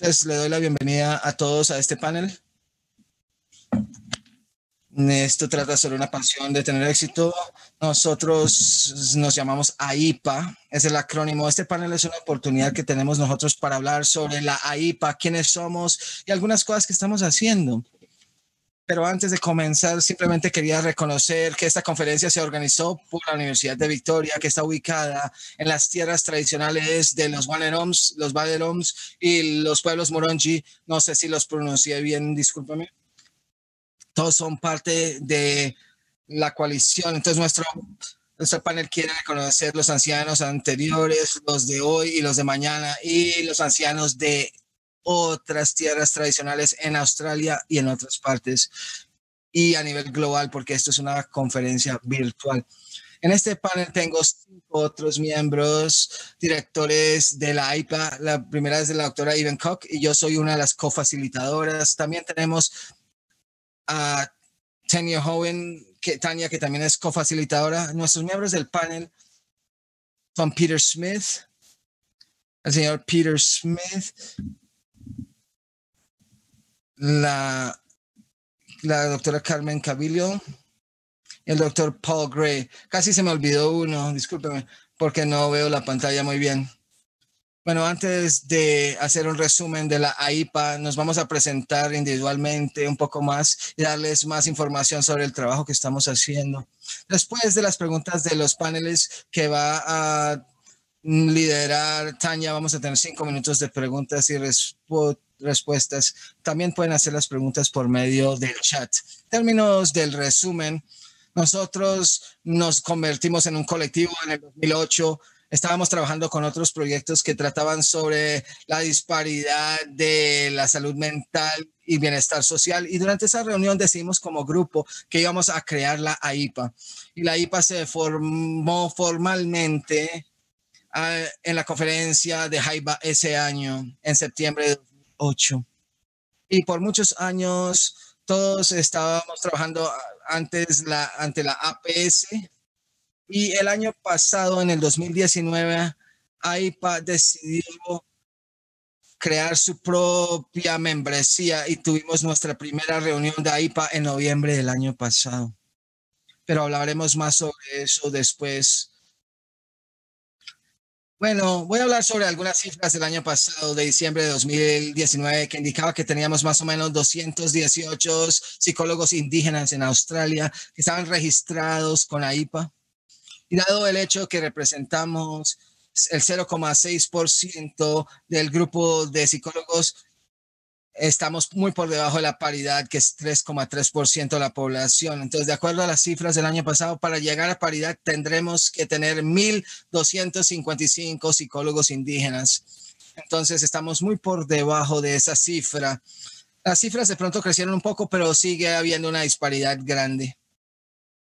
Le doy la bienvenida a todos a este panel. Esto trata sobre una pasión de tener éxito. Nosotros nos llamamos AIPA, es el acrónimo. Este panel es una oportunidad que tenemos nosotros para hablar sobre la AIPA, quiénes somos y algunas cosas que estamos haciendo. Pero antes de comenzar, simplemente quería reconocer que esta conferencia se organizó por la Universidad de Victoria, que está ubicada en las tierras tradicionales de los Wanneroms, los Baderoms y los pueblos Moronji. No sé si los pronuncié bien, discúlpame. Todos son parte de la coalición. Entonces, nuestro, nuestro panel quiere reconocer los ancianos anteriores, los de hoy y los de mañana, y los ancianos de otras tierras tradicionales en Australia y en otras partes y a nivel global, porque esto es una conferencia virtual. En este panel tengo cinco otros miembros, directores de la AIPA. La primera es de la doctora Ivan Cook y yo soy una de las cofacilitadoras. También tenemos a Tanya Howen, que, Tania, que también es cofacilitadora. Nuestros miembros del panel son Peter Smith, el señor Peter Smith, la, la doctora Carmen Cabillo el doctor Paul Gray. Casi se me olvidó uno, discúlpeme, porque no veo la pantalla muy bien. Bueno, antes de hacer un resumen de la AIPA, nos vamos a presentar individualmente un poco más y darles más información sobre el trabajo que estamos haciendo. Después de las preguntas de los paneles que va a liderar Tania, vamos a tener cinco minutos de preguntas y respuestas respuestas. También pueden hacer las preguntas por medio del chat. Términos del resumen, nosotros nos convertimos en un colectivo en el 2008. Estábamos trabajando con otros proyectos que trataban sobre la disparidad de la salud mental y bienestar social. Y durante esa reunión decidimos como grupo que íbamos a crear la AIPA. Y la AIPA se formó formalmente ah, en la conferencia de Jaiba ese año, en septiembre de 8. Y por muchos años todos estábamos trabajando antes la, ante la APS y el año pasado, en el 2019, AIPA decidió crear su propia membresía y tuvimos nuestra primera reunión de AIPA en noviembre del año pasado. Pero hablaremos más sobre eso después bueno, voy a hablar sobre algunas cifras del año pasado, de diciembre de 2019, que indicaba que teníamos más o menos 218 psicólogos indígenas en Australia que estaban registrados con AIPA. Y dado el hecho que representamos el 0,6% del grupo de psicólogos estamos muy por debajo de la paridad, que es 3,3% de la población. Entonces, de acuerdo a las cifras del año pasado, para llegar a paridad tendremos que tener 1.255 psicólogos indígenas. Entonces, estamos muy por debajo de esa cifra. Las cifras de pronto crecieron un poco, pero sigue habiendo una disparidad grande.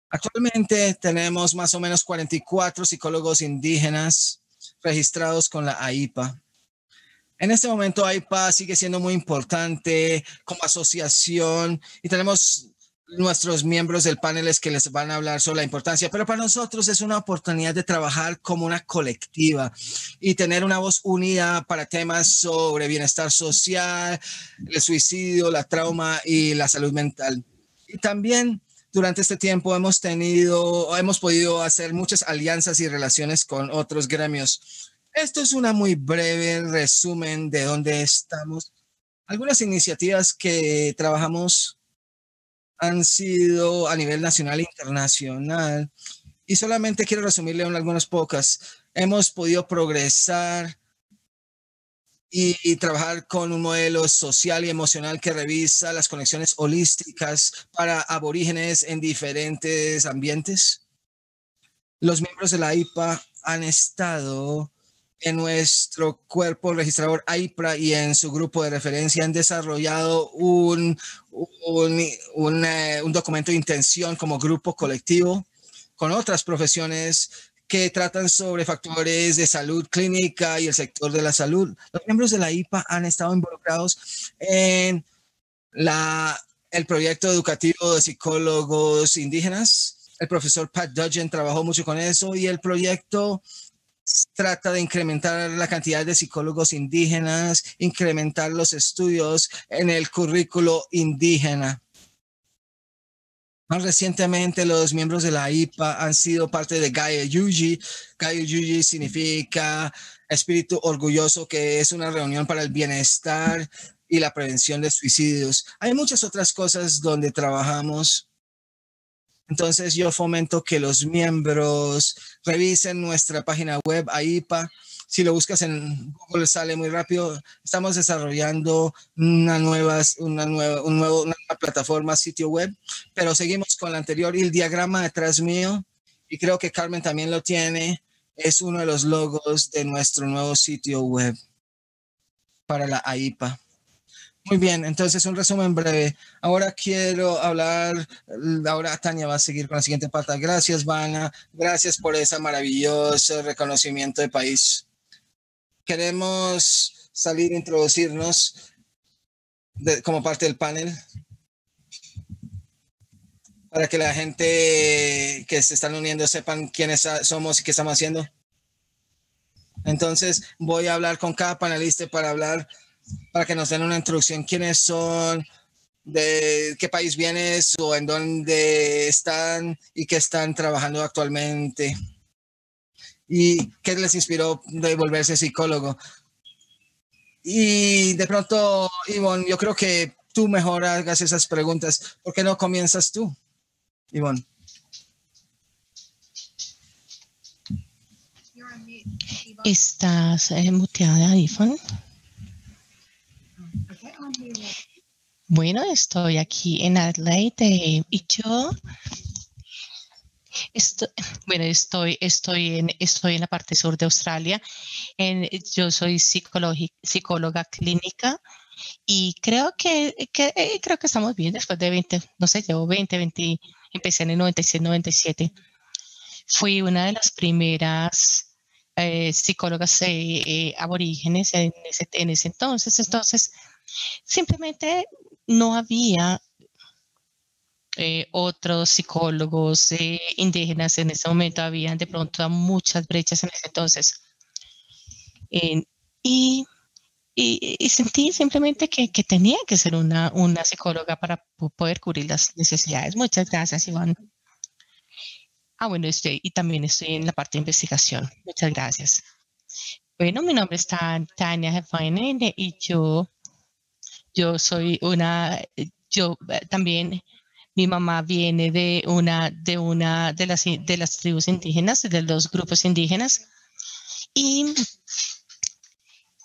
Actualmente tenemos más o menos 44 psicólogos indígenas registrados con la AIPA. En este momento AIPA sigue siendo muy importante como asociación y tenemos nuestros miembros del panel que les van a hablar sobre la importancia, pero para nosotros es una oportunidad de trabajar como una colectiva y tener una voz unida para temas sobre bienestar social, el suicidio, la trauma y la salud mental. Y también durante este tiempo hemos tenido, hemos podido hacer muchas alianzas y relaciones con otros gremios esto es una muy breve resumen de dónde estamos. Algunas iniciativas que trabajamos han sido a nivel nacional e internacional y solamente quiero resumirle en pocas. Hemos podido progresar y, y, trabajar con un modelo social y emocional que revisa las conexiones holísticas para aborígenes en diferentes ambientes. Los miembros de la IPA han estado en nuestro cuerpo registrador AIPRA y en su grupo de referencia han desarrollado un, eh, un, documento de intención como grupo colectivo con otras profesiones que tratan sobre factores de salud clínica y el sector de la salud. Los miembros de la IPA han estado involucrados en la, el proyecto educativo de psicólogos indígenas. El profesor Pat Dudgeon trabajó mucho con eso y el proyecto trata de incrementar la cantidad de psicólogos indígenas, incrementar los estudios en el currículo indígena. Más recientemente, los miembros de la IPA han sido parte de Gaia Yuji. Gaia Yuji significa espíritu orgulloso, que es una reunión para el bienestar y la prevención de suicidios. Hay muchas otras cosas donde trabajamos. Entonces yo fomento que los miembros revisen nuestra página web AIPA si lo buscas en Google sale muy rápido. Estamos desarrollando una nueva, una nueva, un nuevo, una plataforma, sitio web, pero seguimos con la anterior y el diagrama detrás mío, y creo que Carmen también lo tiene, es uno de los logos de nuestro nuevo sitio web para la AIPA. Muy bien, entonces un resumen breve. Ahora quiero hablar, ahora Tania va a seguir con la siguiente parte. Gracias, Vana. Gracias por ese maravilloso reconocimiento de país queremos salir a introducirnos como parte del panel para que la gente que se están uniendo sepan quiénes somos y qué estamos haciendo. Entonces voy a hablar con cada panelista para hablar, para que nos den una introducción, quiénes son, de qué país vienes o en dónde están y qué están trabajando actualmente y qué les inspiró de volverse psicólogo. Y de pronto, Ivonne, yo creo que tú mejor hagas esas preguntas. ¿Por qué no comienzas tú, Ivonne? ¿Estás eh, muteada, Ivonne? Bueno, estoy aquí en Adelaide y yo bueno, estoy, estoy, en, estoy en la parte sur de Australia. Yo soy psicóloga clínica y creo que, eh, creo que estamos bien después de 20, no sé, llevo 20, 20, empecé en el 96, 97. Fui una de las primeras eh, psicólogas eh, aborígenes en ese, en ese entonces. Entonces, simplemente no había eh, otros psicólogos eh, indígenas en ese momento habían de pronto muchas brechas en ese entonces. y, sentí simplemente que, que, tenía que ser una, una psicóloga para poder cubrir las necesidades. Muchas gracias, Iván. Ah, bueno, estoy, y también estoy en la parte de investigación. Muchas gracias. Bueno, mi nombre es Tania Jefaine y yo, yo soy una, yo eh, también mi mamá viene de una de, una de, las, de las tribus indígenas, de los grupos indígenas. Y,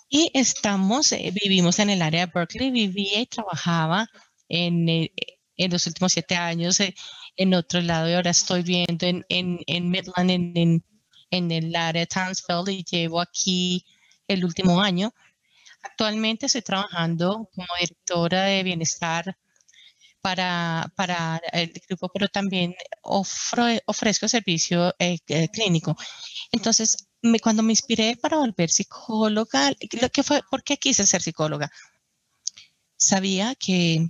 y estamos, eh, vivimos en el área de Berkeley, vivía y trabajaba en, eh, en los últimos siete años eh, en otro lado y ahora estoy viendo en, en, en Midland, en, en, el área de Townsville y llevo aquí el último año. Actualmente estoy trabajando como directora de bienestar para, para el grupo, pero también ofrezco servicio eh, eh, clínico. Entonces, cuando me inspiré para volver psicóloga, lo que fue, ¿por qué quise ser psicóloga? Sabía que,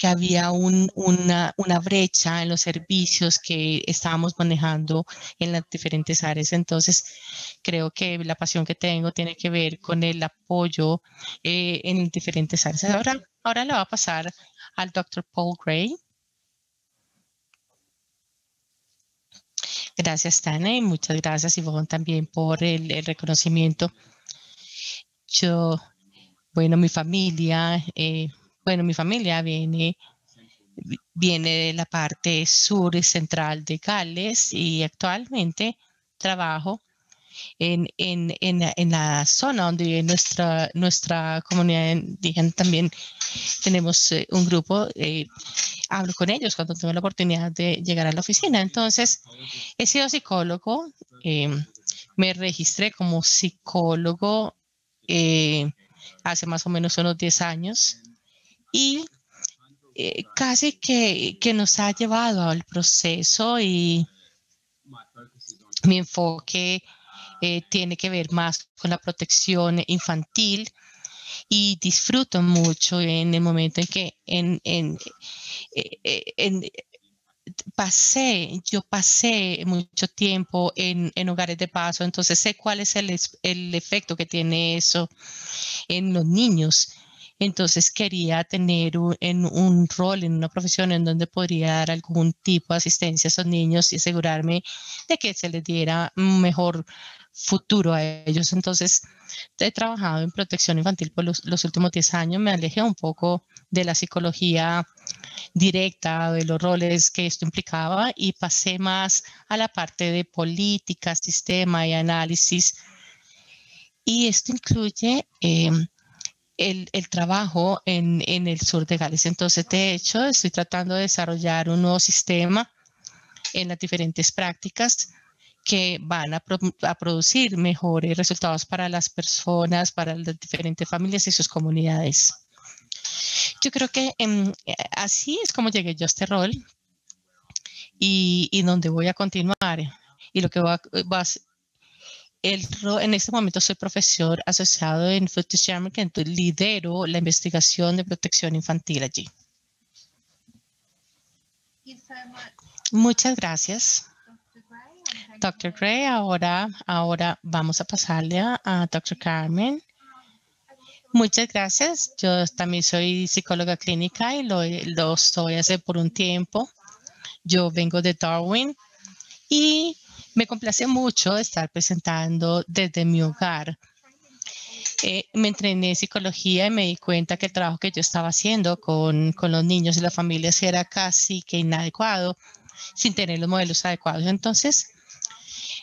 que había un, una, una, brecha en los servicios que estábamos manejando en las diferentes áreas. Entonces, creo que la pasión que tengo tiene que ver con el apoyo eh, en diferentes áreas. Ahora, ahora le va a pasar al doctor Paul Gray. Gracias, Tana, y muchas gracias, Ivonne, también por el, reconocimiento. Yo, bueno, mi familia, eh, bueno, mi familia viene, viene de la parte sur y central de Gales y actualmente trabajo en, en, en, en, la zona donde nuestra, nuestra comunidad indígena también tenemos eh, un grupo. Eh, hablo con ellos cuando tengo la oportunidad de llegar a la oficina. Entonces, he sido psicólogo, em, me registré como psicólogo eh, hace más o menos unos 10 años y casi que, que nos ha llevado al proceso y mi enfoque eh, tiene que ver más con la protección infantil y disfruto mucho en el momento en que en, en, eh, eh, pasé, yo pasé mucho tiempo en, en, hogares de paso, entonces sé cuál es el, el efecto que tiene eso en los niños. Entonces quería tener un, en un rol en una profesión en donde podría dar algún tipo de asistencia a esos niños y asegurarme de que se les diera un mejor futuro a ellos. Entonces, he trabajado en protección infantil por los, últimos 10 años, me alejé un poco de la psicología directa, de los roles que esto implicaba y pasé más a la parte de política, sistema y análisis. Y esto incluye eh, el, trabajo en, el sur de Gales. Entonces, de hecho, estoy tratando de desarrollar un nuevo sistema en las diferentes prácticas que van a, pro, a, producir mejores resultados para las personas, para las diferentes familias y sus comunidades. Yo creo que eh, así es como llegué yo a este rol y, donde voy a continuar y lo que va, va, el, en este momento soy profesor asociado en Food Chairman, que lidero la investigación de protección infantil allí. Muchas gracias. Dr. Gray, ahora, ahora vamos a pasarle a, a Dr. Carmen. Muchas gracias. Yo también soy psicóloga clínica y lo, lo soy hace por un tiempo. Yo vengo de Darwin y me complace mucho estar presentando desde mi hogar. Eh, me entrené en psicología y me di cuenta que el trabajo que yo estaba haciendo con, con los niños y las familias era casi que inadecuado, sin tener los modelos adecuados. Entonces,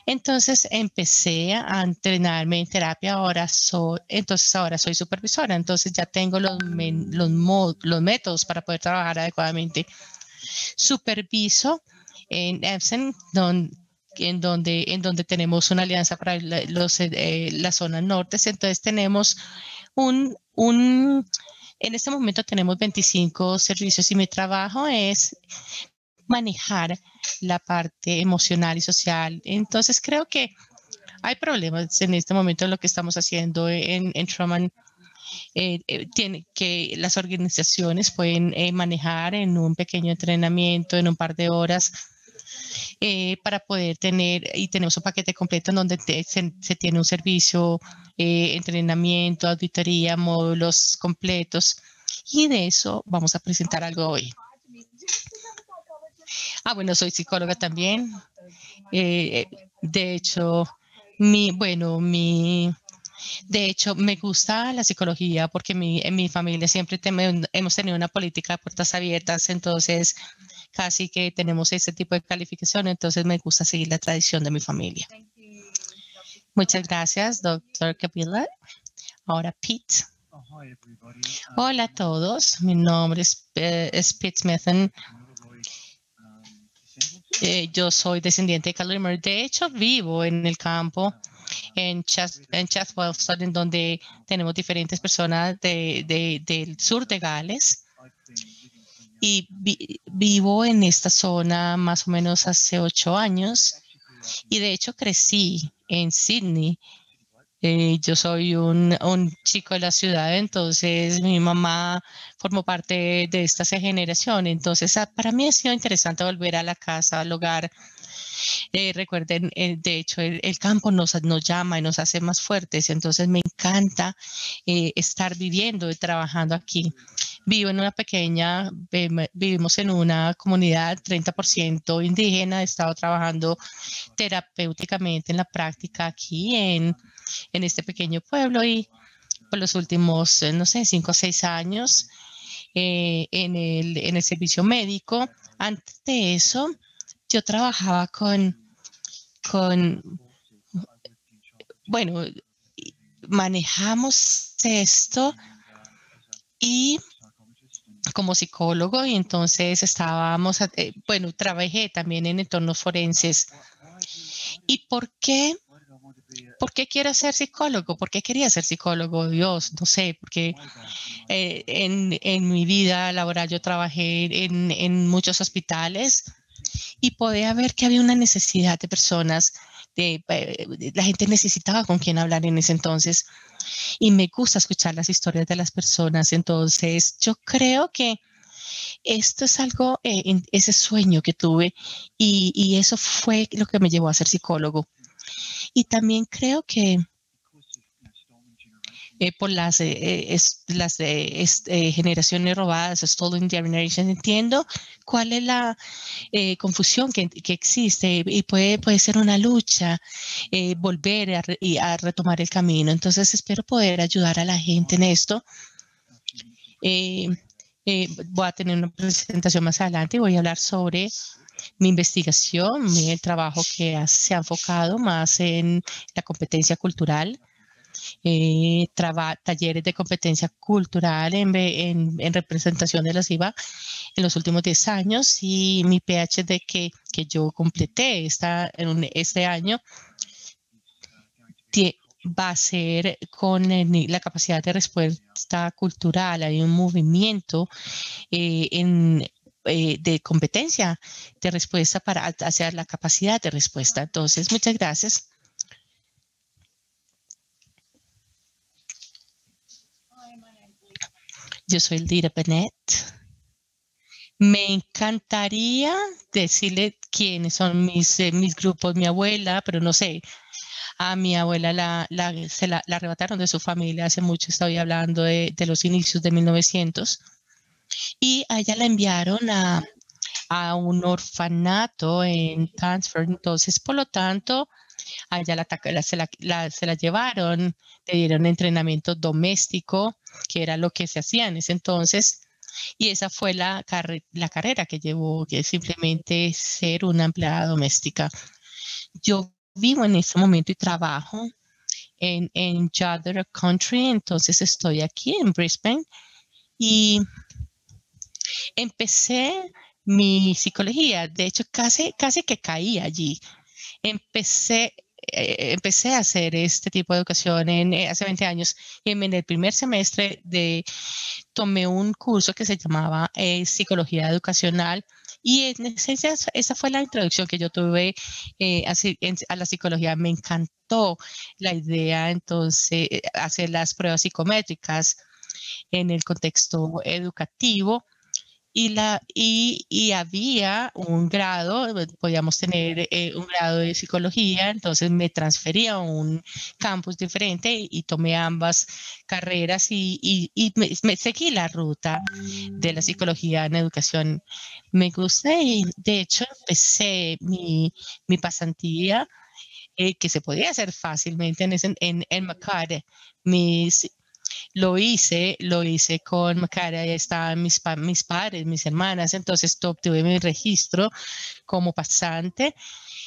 entonces empecé a entrenarme en terapia. Ahora soy, entonces ahora soy supervisora. Entonces ya tengo los, los, los métodos para poder trabajar adecuadamente. Superviso en Epson, donde en donde, en donde tenemos una alianza para los, eh, la zona norte. Entonces tenemos un, un, en este momento tenemos 25 servicios y mi trabajo es manejar la parte emocional y social. Entonces creo que hay problemas en este momento en lo que estamos haciendo en, en Truman. Eh, eh, tiene que las organizaciones pueden eh, manejar en un pequeño entrenamiento, en un par de horas, eh, para poder tener, y tenemos un paquete completo en donde se, tiene un servicio, eh, entrenamiento, auditoría, módulos completos. Y de eso vamos a presentar algo hoy. Ah, bueno, soy psicóloga también. Eh, de hecho, mi, bueno, mi, de hecho, me gusta la psicología porque mi, en mi familia siempre hemos tenido una política de puertas abiertas, entonces casi que tenemos ese tipo de calificación, entonces me gusta seguir la tradición de mi familia. Muchas gracias, doctor Capilla. Ahora Pete. Hola a todos, mi nombre es, eh, es Pete Smithen. Eh, yo soy descendiente de Calimer. De hecho, vivo en el campo en, Chas en donde tenemos diferentes personas de, de, del sur de Gales y vi, vivo en esta zona más o menos hace ocho años y de hecho crecí en Sydney. Eh, yo soy un, un, chico de la ciudad, entonces mi mamá formó parte de esta generación. Entonces, ah, para mí ha sido interesante volver a la casa, al hogar. Eh, recuerden, eh, de hecho, el, el, campo nos, nos llama y nos hace más fuertes. Entonces, me encanta estar viviendo y trabajando aquí vivo en una pequeña, vivimos en una comunidad 30% indígena, he estado trabajando terapéuticamente en la práctica aquí en, en este pequeño pueblo y por los últimos, no sé, cinco o seis años eh, en, el, en el servicio médico. Antes de eso, yo trabajaba con, con bueno, manejamos esto y como psicólogo y entonces estábamos, eh, bueno, trabajé también en entornos forenses. ¿Y por qué? ¿Por qué quiero ser psicólogo? ¿Por qué quería ser psicólogo? Dios, no sé, porque eh, en, en, mi vida laboral yo trabajé en, en muchos hospitales y podía ver que había una necesidad de personas, de, de, la gente necesitaba con quien hablar en ese entonces y me gusta escuchar las historias de las personas. Entonces, yo creo que esto es algo, eh, ese sueño que tuve y eso fue lo que me llevó a ser psicólogo. Y también creo que eh, por las, eh, es, las generaciones robadas, stolen generation. Entiendo cuál es la confusión que, existe y puede, puede ser una lucha volver a, a, retomar el camino. Entonces espero poder ayudar a la gente en esto. voy a tener una presentación más adelante y voy a hablar sobre mi investigación, mi trabajo que se ha enfocado más en la competencia cultural, eh, talleres de competencia cultural en, en, representación de la CIVA en los últimos 10 años y mi PhD que, que yo completé esta, en este año va a ser con la capacidad de respuesta cultural. Hay un movimiento eh, en, eh, de competencia de respuesta para hacer la capacidad de respuesta. Entonces, muchas gracias. Yo soy Elvira Bennett. Me encantaría decirle quiénes son mis, eh, mis grupos, mi abuela, pero no sé. A mi abuela la, se la, arrebataron de su familia hace mucho, estoy hablando de, de los inicios de 1900 y a ella la enviaron a, a un orfanato en Transfer. Entonces, por lo tanto, a ella la, se, la, se la llevaron, le dieron entrenamiento doméstico, que era lo que se hacía en ese entonces. Y esa fue la, la carrera que llevó, que es simplemente ser una empleada doméstica. Yo vivo en este momento y trabajo en, en Country, entonces estoy aquí en Brisbane y empecé mi psicología, de hecho casi, casi que caí allí. Empecé, eh, empecé a hacer este tipo de educación en, eh, hace 20 años. Y en el primer semestre de, tomé un curso que se llamaba eh, Psicología Educacional. Y en esencia esa fue la introducción que yo tuve a, la psicología. Me encantó la idea entonces hacer las pruebas psicométricas en el contexto educativo y, la, y, y había un grado, podíamos tener eh, un grado de psicología, entonces me transferí a un campus diferente y tomé ambas carreras y, y, me, seguí la ruta de la psicología en educación. Me gusta y de hecho empecé mi, mi pasantía eh, que se podía hacer fácilmente en, en, en Macade. Mis, lo hice, lo hice con Macaria, ahí estaban mis, mis padres, mis hermanas, entonces obtuve mi registro como pasante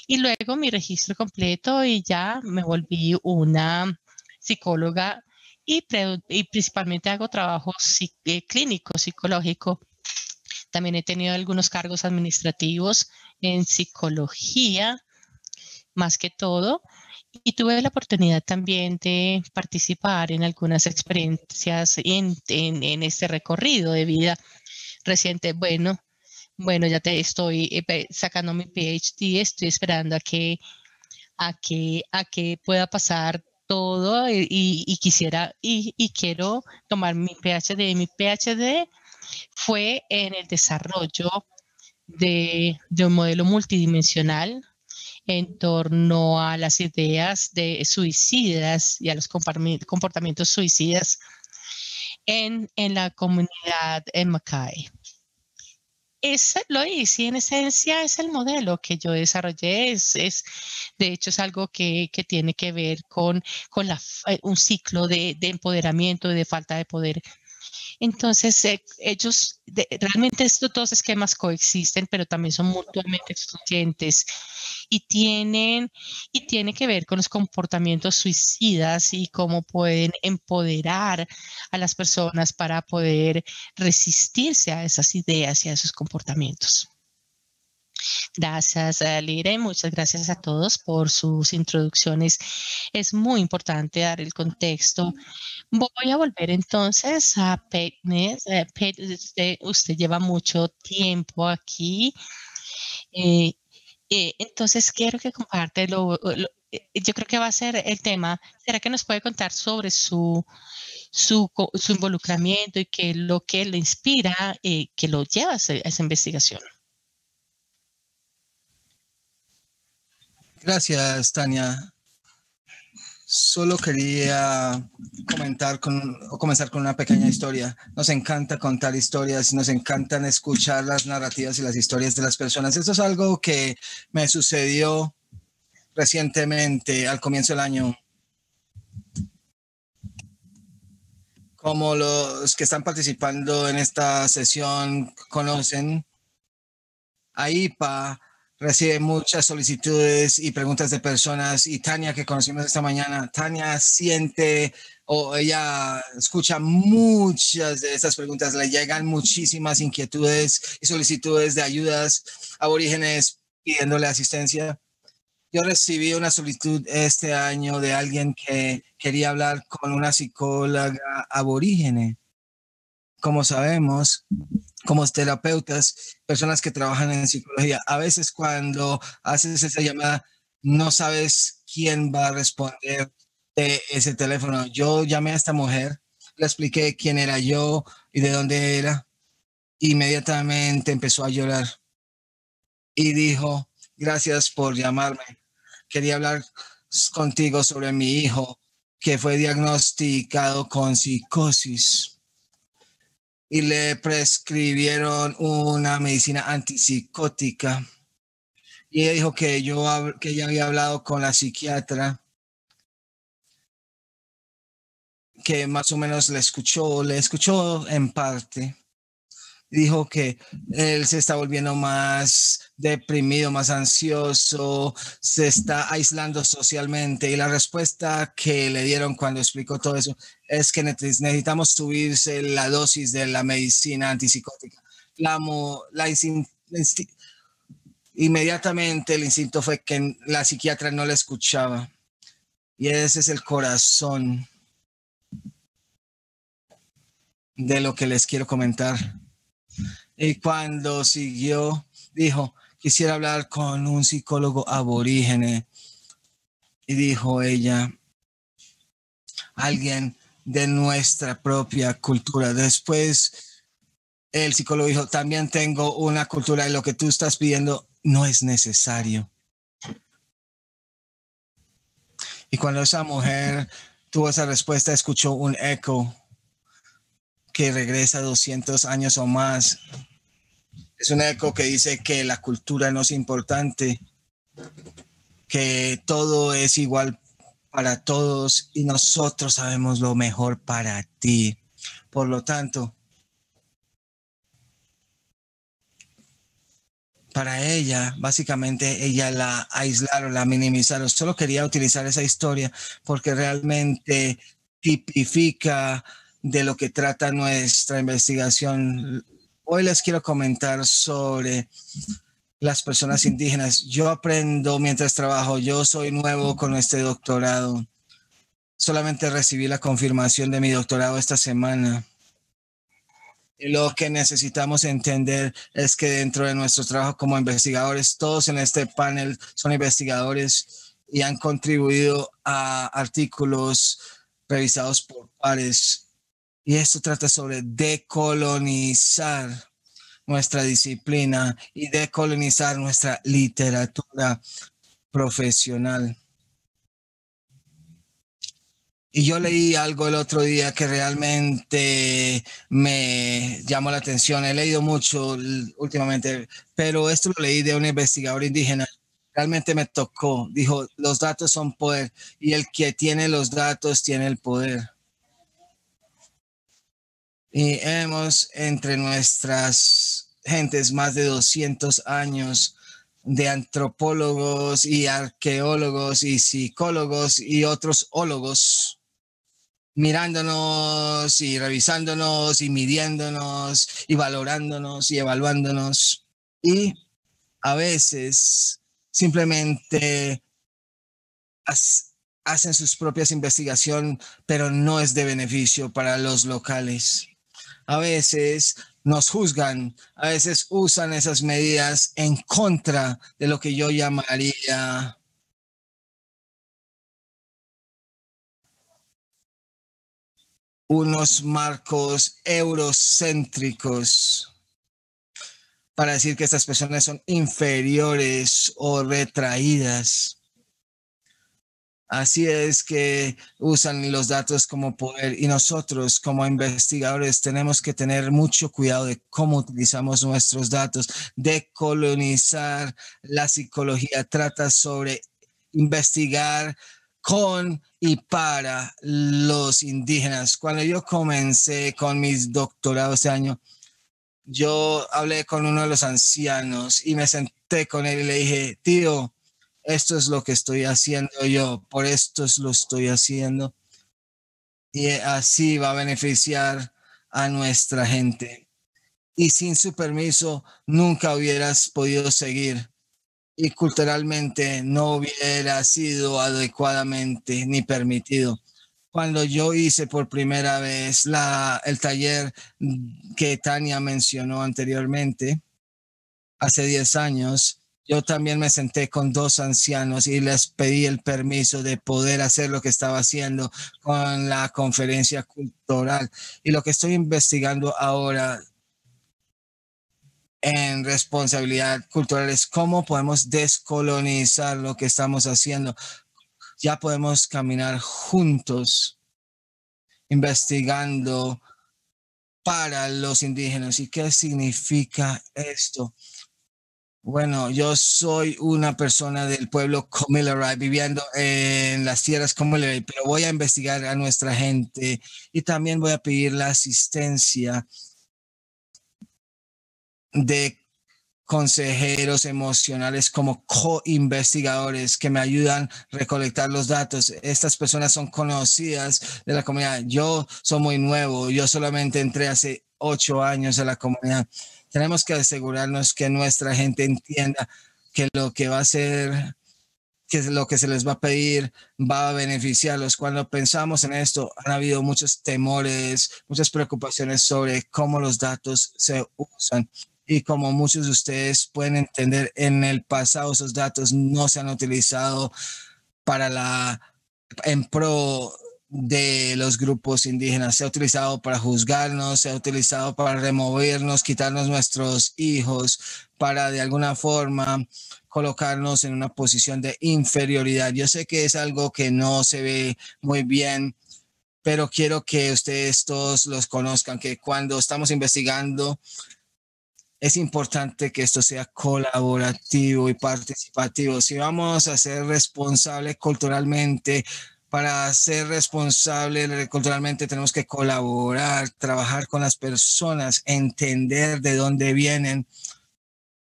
y luego mi registro completo y ya me volví una psicóloga y, principalmente hago trabajo eh, clínico, psicológico. También he tenido algunos cargos administrativos en psicología, más que todo, y tuve la oportunidad también de participar en algunas experiencias en, en, este recorrido de vida reciente. Bueno, bueno, ya te estoy eh, sacando mi PhD, estoy esperando a que, a que, a que pueda pasar todo y, y quisiera y, y, quiero tomar mi PhD. Mi PhD fue en el desarrollo de, de un modelo multidimensional en torno a las ideas de suicidas y a los comportamientos suicidas en, en la comunidad en Mackay. Es, lo hice, en esencia es el modelo que yo desarrollé, es, es de hecho es algo que, que tiene que ver con, con la, eh, un ciclo de, de empoderamiento, de falta de poder entonces, eh, ellos, realmente estos dos esquemas coexisten, pero también son mutuamente excluyentes y tienen, y tiene que ver con los comportamientos suicidas y cómo pueden empoderar a las personas para poder resistirse a esas ideas y a esos comportamientos. Gracias, Lira, y muchas gracias a todos por sus introducciones. Es muy importante dar el contexto. Voy a volver entonces a Pegnes. Eh, usted, lleva mucho tiempo aquí. Eh, eh, entonces, quiero que comparte lo, yo creo que va a ser el tema. ¿Será que nos puede contar sobre su, su, involucramiento y que lo que le inspira, eh, que lo lleva a, esa investigación? Gracias, Tania. Solo quería comentar con, o comenzar con una pequeña historia. Nos encanta contar historias, nos encantan escuchar las narrativas y las historias de las personas. Eso es algo que me sucedió recientemente al comienzo del año. Como los que están participando en esta sesión conocen, AIPA recibe muchas solicitudes y preguntas de personas y Tania que conocimos esta mañana, Tania siente o ella escucha muchas de estas preguntas, le llegan muchísimas inquietudes y solicitudes de ayudas aborígenes pidiéndole asistencia. Yo recibí una solicitud este año de alguien que quería hablar con una psicóloga aborígene. Como sabemos, como terapeutas, personas que trabajan en psicología, a veces cuando haces esa llamada, no sabes quién va a responder de ese teléfono. Yo llamé a esta mujer, le expliqué quién era yo y de dónde era. Inmediatamente empezó a llorar y dijo, gracias por llamarme. Quería hablar contigo sobre mi hijo que fue diagnosticado con psicosis y le prescribieron una medicina antipsicótica. Y ella dijo que yo que ella había hablado con la psiquiatra que más o menos le escuchó, le escuchó en parte dijo que él se está volviendo más deprimido, más ansioso, se está aislando socialmente y la respuesta que le dieron cuando explicó todo eso es que necesitamos subirse la dosis de la medicina antipsicótica. La, la inmediatamente el instinto fue que la psiquiatra no le escuchaba y ese es el corazón de lo que les quiero comentar. Y cuando siguió, dijo, quisiera hablar con un psicólogo aborígene. Y dijo ella, alguien de nuestra propia cultura. Después, el psicólogo dijo, también tengo una cultura y lo que tú estás pidiendo no es necesario. Y cuando esa mujer tuvo esa respuesta, escuchó un eco que regresa 200 años o más es un eco que dice que la cultura no es importante, que todo es igual para todos y nosotros sabemos lo mejor para ti. Por lo tanto, para ella, básicamente ella la aislaron, la minimizaron. Solo quería utilizar esa historia porque realmente tipifica de lo que trata nuestra investigación Hoy les quiero comentar sobre las personas indígenas. Yo aprendo mientras trabajo. Yo soy nuevo con este doctorado. Solamente recibí la confirmación de mi doctorado esta semana. Lo que necesitamos entender es que dentro de nuestro trabajo como investigadores, todos en este panel son investigadores y han contribuido a artículos revisados por pares y esto trata sobre decolonizar nuestra disciplina y decolonizar nuestra literatura profesional. Y yo leí algo el otro día que realmente me llamó la atención. He leído mucho últimamente, pero esto lo leí de un investigador indígena. Realmente me tocó. Dijo, los datos son poder y el que tiene los datos tiene el poder. Y hemos entre nuestras gentes más de 200 años de antropólogos y arqueólogos y psicólogos y otros ólogos mirándonos y revisándonos y midiéndonos y valorándonos y evaluándonos. Y a veces simplemente hacen sus propias investigaciones, pero no es de beneficio para los locales a veces nos juzgan, a veces usan esas medidas en contra de lo que yo llamaría unos marcos eurocéntricos para decir que estas personas son inferiores o retraídas. Así es que usan los datos como poder y nosotros como investigadores tenemos que tener mucho cuidado de cómo utilizamos nuestros datos. Decolonizar la psicología trata sobre investigar con y para los indígenas. Cuando yo comencé con mis doctorados este año, yo hablé con uno de los ancianos y me senté con él y le dije, tío, esto es lo que estoy haciendo yo, por esto es lo estoy haciendo. Y así va a beneficiar a nuestra gente. Y sin su permiso, nunca hubieras podido seguir. Y culturalmente no hubiera sido adecuadamente ni permitido. Cuando yo hice por primera vez el taller que Tania mencionó anteriormente, hace 10 años, yo también me senté con dos ancianos y les pedí el permiso de poder hacer lo que estaba haciendo con la conferencia cultural. Y lo que estoy investigando ahora en responsabilidad cultural es cómo podemos descolonizar lo que estamos haciendo. Ya podemos caminar juntos investigando para los indígenas. ¿Y qué significa esto? Bueno, yo soy una persona del pueblo Comillaray, viviendo en las tierras Comillaray, pero voy a investigar a nuestra gente y también voy a pedir la asistencia de consejeros emocionales como co-investigadores que me ayudan a recolectar los datos. Estas personas son conocidas de la comunidad. Yo soy muy nuevo, yo solamente entré hace ocho años a la comunidad tenemos que asegurarnos que nuestra gente entienda que lo que va a ser, que lo que se les va a pedir va a beneficiarlos. Cuando pensamos en esto, han habido muchos temores, muchas preocupaciones sobre cómo los datos se usan. Y como muchos de ustedes pueden entender, en el pasado esos datos no se han utilizado para la en pro de los grupos indígenas. Se ha utilizado para juzgarnos, se ha utilizado para removernos, quitarnos nuestros hijos, para de alguna forma colocarnos en una posición de inferioridad. Yo sé que es algo que no se ve muy bien, pero quiero que ustedes todos los conozcan, que cuando estamos investigando, es importante que esto sea colaborativo y participativo. Si vamos a ser responsables culturalmente, para ser responsable culturalmente tenemos que colaborar, trabajar con las personas, entender de dónde vienen,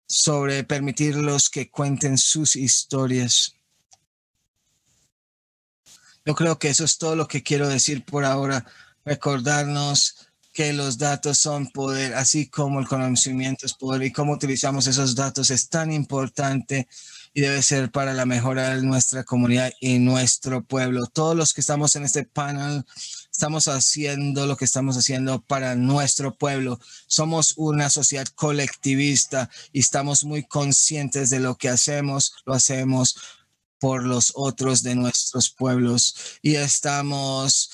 sobre permitirlos que cuenten sus historias. Yo creo que eso es todo lo que quiero decir por ahora. Recordarnos que los datos son poder, así como el conocimiento es poder y cómo utilizamos esos datos es tan importante y debe ser para la mejora de nuestra comunidad y nuestro pueblo. Todos los que estamos en este panel estamos haciendo lo que estamos haciendo para nuestro pueblo. Somos una sociedad colectivista y estamos muy conscientes de lo que hacemos. Lo hacemos por los otros de nuestros pueblos y estamos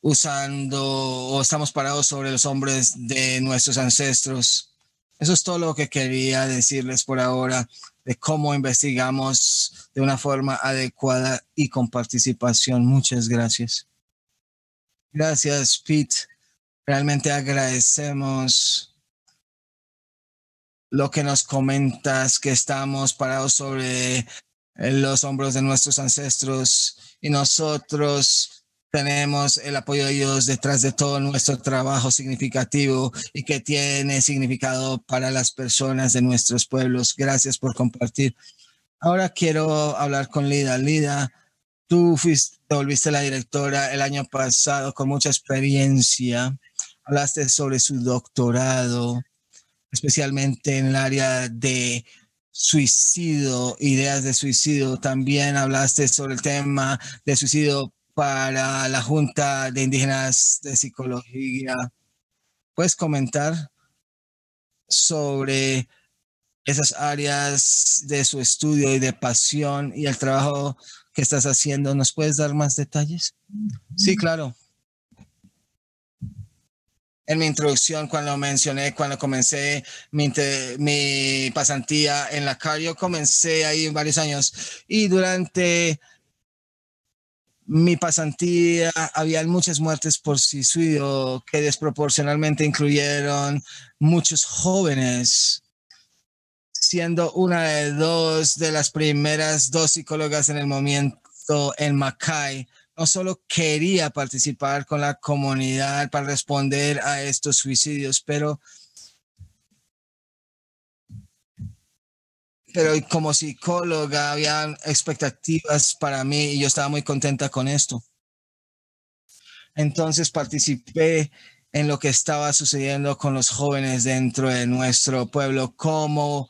usando o estamos parados sobre los hombres de nuestros ancestros. Eso es todo lo que quería decirles por ahora de cómo investigamos de una forma adecuada y con participación. Muchas gracias. Gracias, Pete. Realmente agradecemos lo que nos comentas, que estamos parados sobre los hombros de nuestros ancestros y nosotros tenemos el apoyo de ellos detrás de todo nuestro trabajo significativo y que tiene significado para las personas de nuestros pueblos. Gracias por compartir. Ahora quiero hablar con Lida. Lida, tú fuiste, volviste la directora el año pasado con mucha experiencia. Hablaste sobre su doctorado, especialmente en el área de suicidio, ideas de suicidio. También hablaste sobre el tema de suicidio para la Junta de Indígenas de Psicología. ¿Puedes comentar sobre esas áreas de su estudio y de pasión y el trabajo que estás haciendo? ¿Nos puedes dar más detalles? Sí, claro. en mi introducción cuando mencioné, cuando comencé mi, mi pasantía en la CAR. Yo comencé ahí varios años y durante mi pasantía había muchas muertes por suicidio que desproporcionalmente incluyeron muchos jóvenes, siendo una de dos de las primeras dos psicólogas en el momento en Mackay. No solo quería participar con la comunidad para responder a estos suicidios, pero, pero como psicóloga había expectativas para mí y yo estaba muy contenta con esto. Entonces participé en lo que estaba sucediendo con los jóvenes dentro de nuestro pueblo como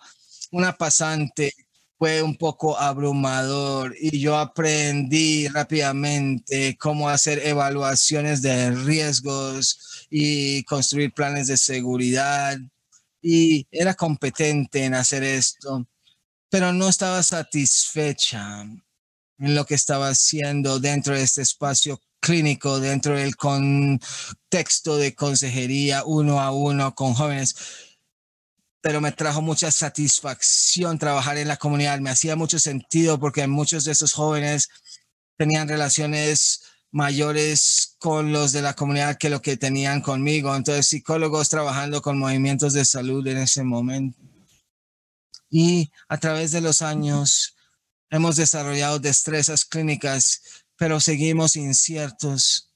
una pasante fue un poco abrumador y yo aprendí rápidamente cómo hacer evaluaciones de riesgos y construir planes de seguridad y era competente en hacer esto, pero no estaba satisfecha en lo que estaba haciendo dentro de este espacio clínico, dentro del contexto de consejería uno a uno con jóvenes pero me trajo mucha satisfacción trabajar en la comunidad. Me hacía mucho sentido porque muchos de esos jóvenes tenían relaciones mayores con los de la comunidad que lo que tenían conmigo. Entonces, psicólogos trabajando con movimientos de salud en ese momento. Y a través de los años hemos desarrollado destrezas clínicas, pero seguimos inciertos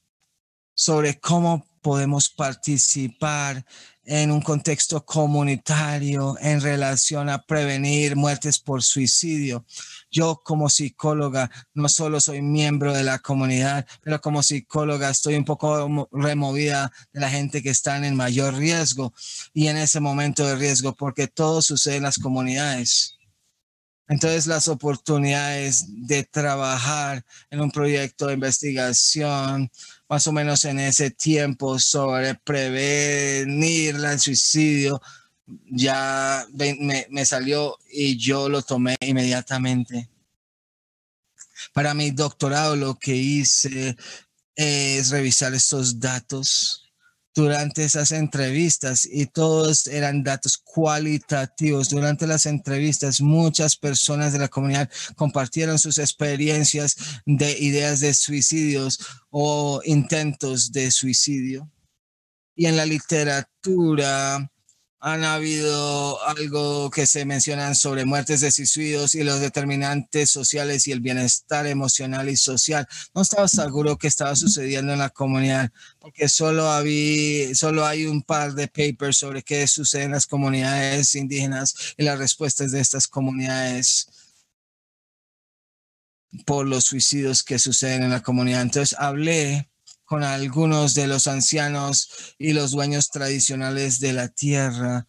sobre cómo podemos participar en un contexto comunitario en relación a prevenir muertes por suicidio. Yo como psicóloga no solo soy miembro de la comunidad, pero como psicóloga estoy un poco removida de la gente que está en mayor riesgo y en ese momento de riesgo porque todo sucede en las comunidades. Entonces las oportunidades de trabajar en un proyecto de investigación más o menos en ese tiempo sobre prevenir el suicidio, ya me, salió y yo lo tomé inmediatamente. Para mi doctorado lo que hice es revisar estos datos durante esas entrevistas y todos eran datos cualitativos. Durante las entrevistas, muchas personas de la comunidad compartieron sus experiencias de ideas de suicidios o intentos de suicidio. Y en la literatura, han habido algo que se mencionan sobre muertes de suicidios y los determinantes sociales y el bienestar emocional y social. No estaba seguro qué estaba sucediendo en la comunidad, porque solo, había, solo hay un par de papers sobre qué sucede en las comunidades indígenas y las respuestas de estas comunidades por los suicidios que suceden en la comunidad. Entonces hablé con algunos de los ancianos y los dueños tradicionales de la tierra.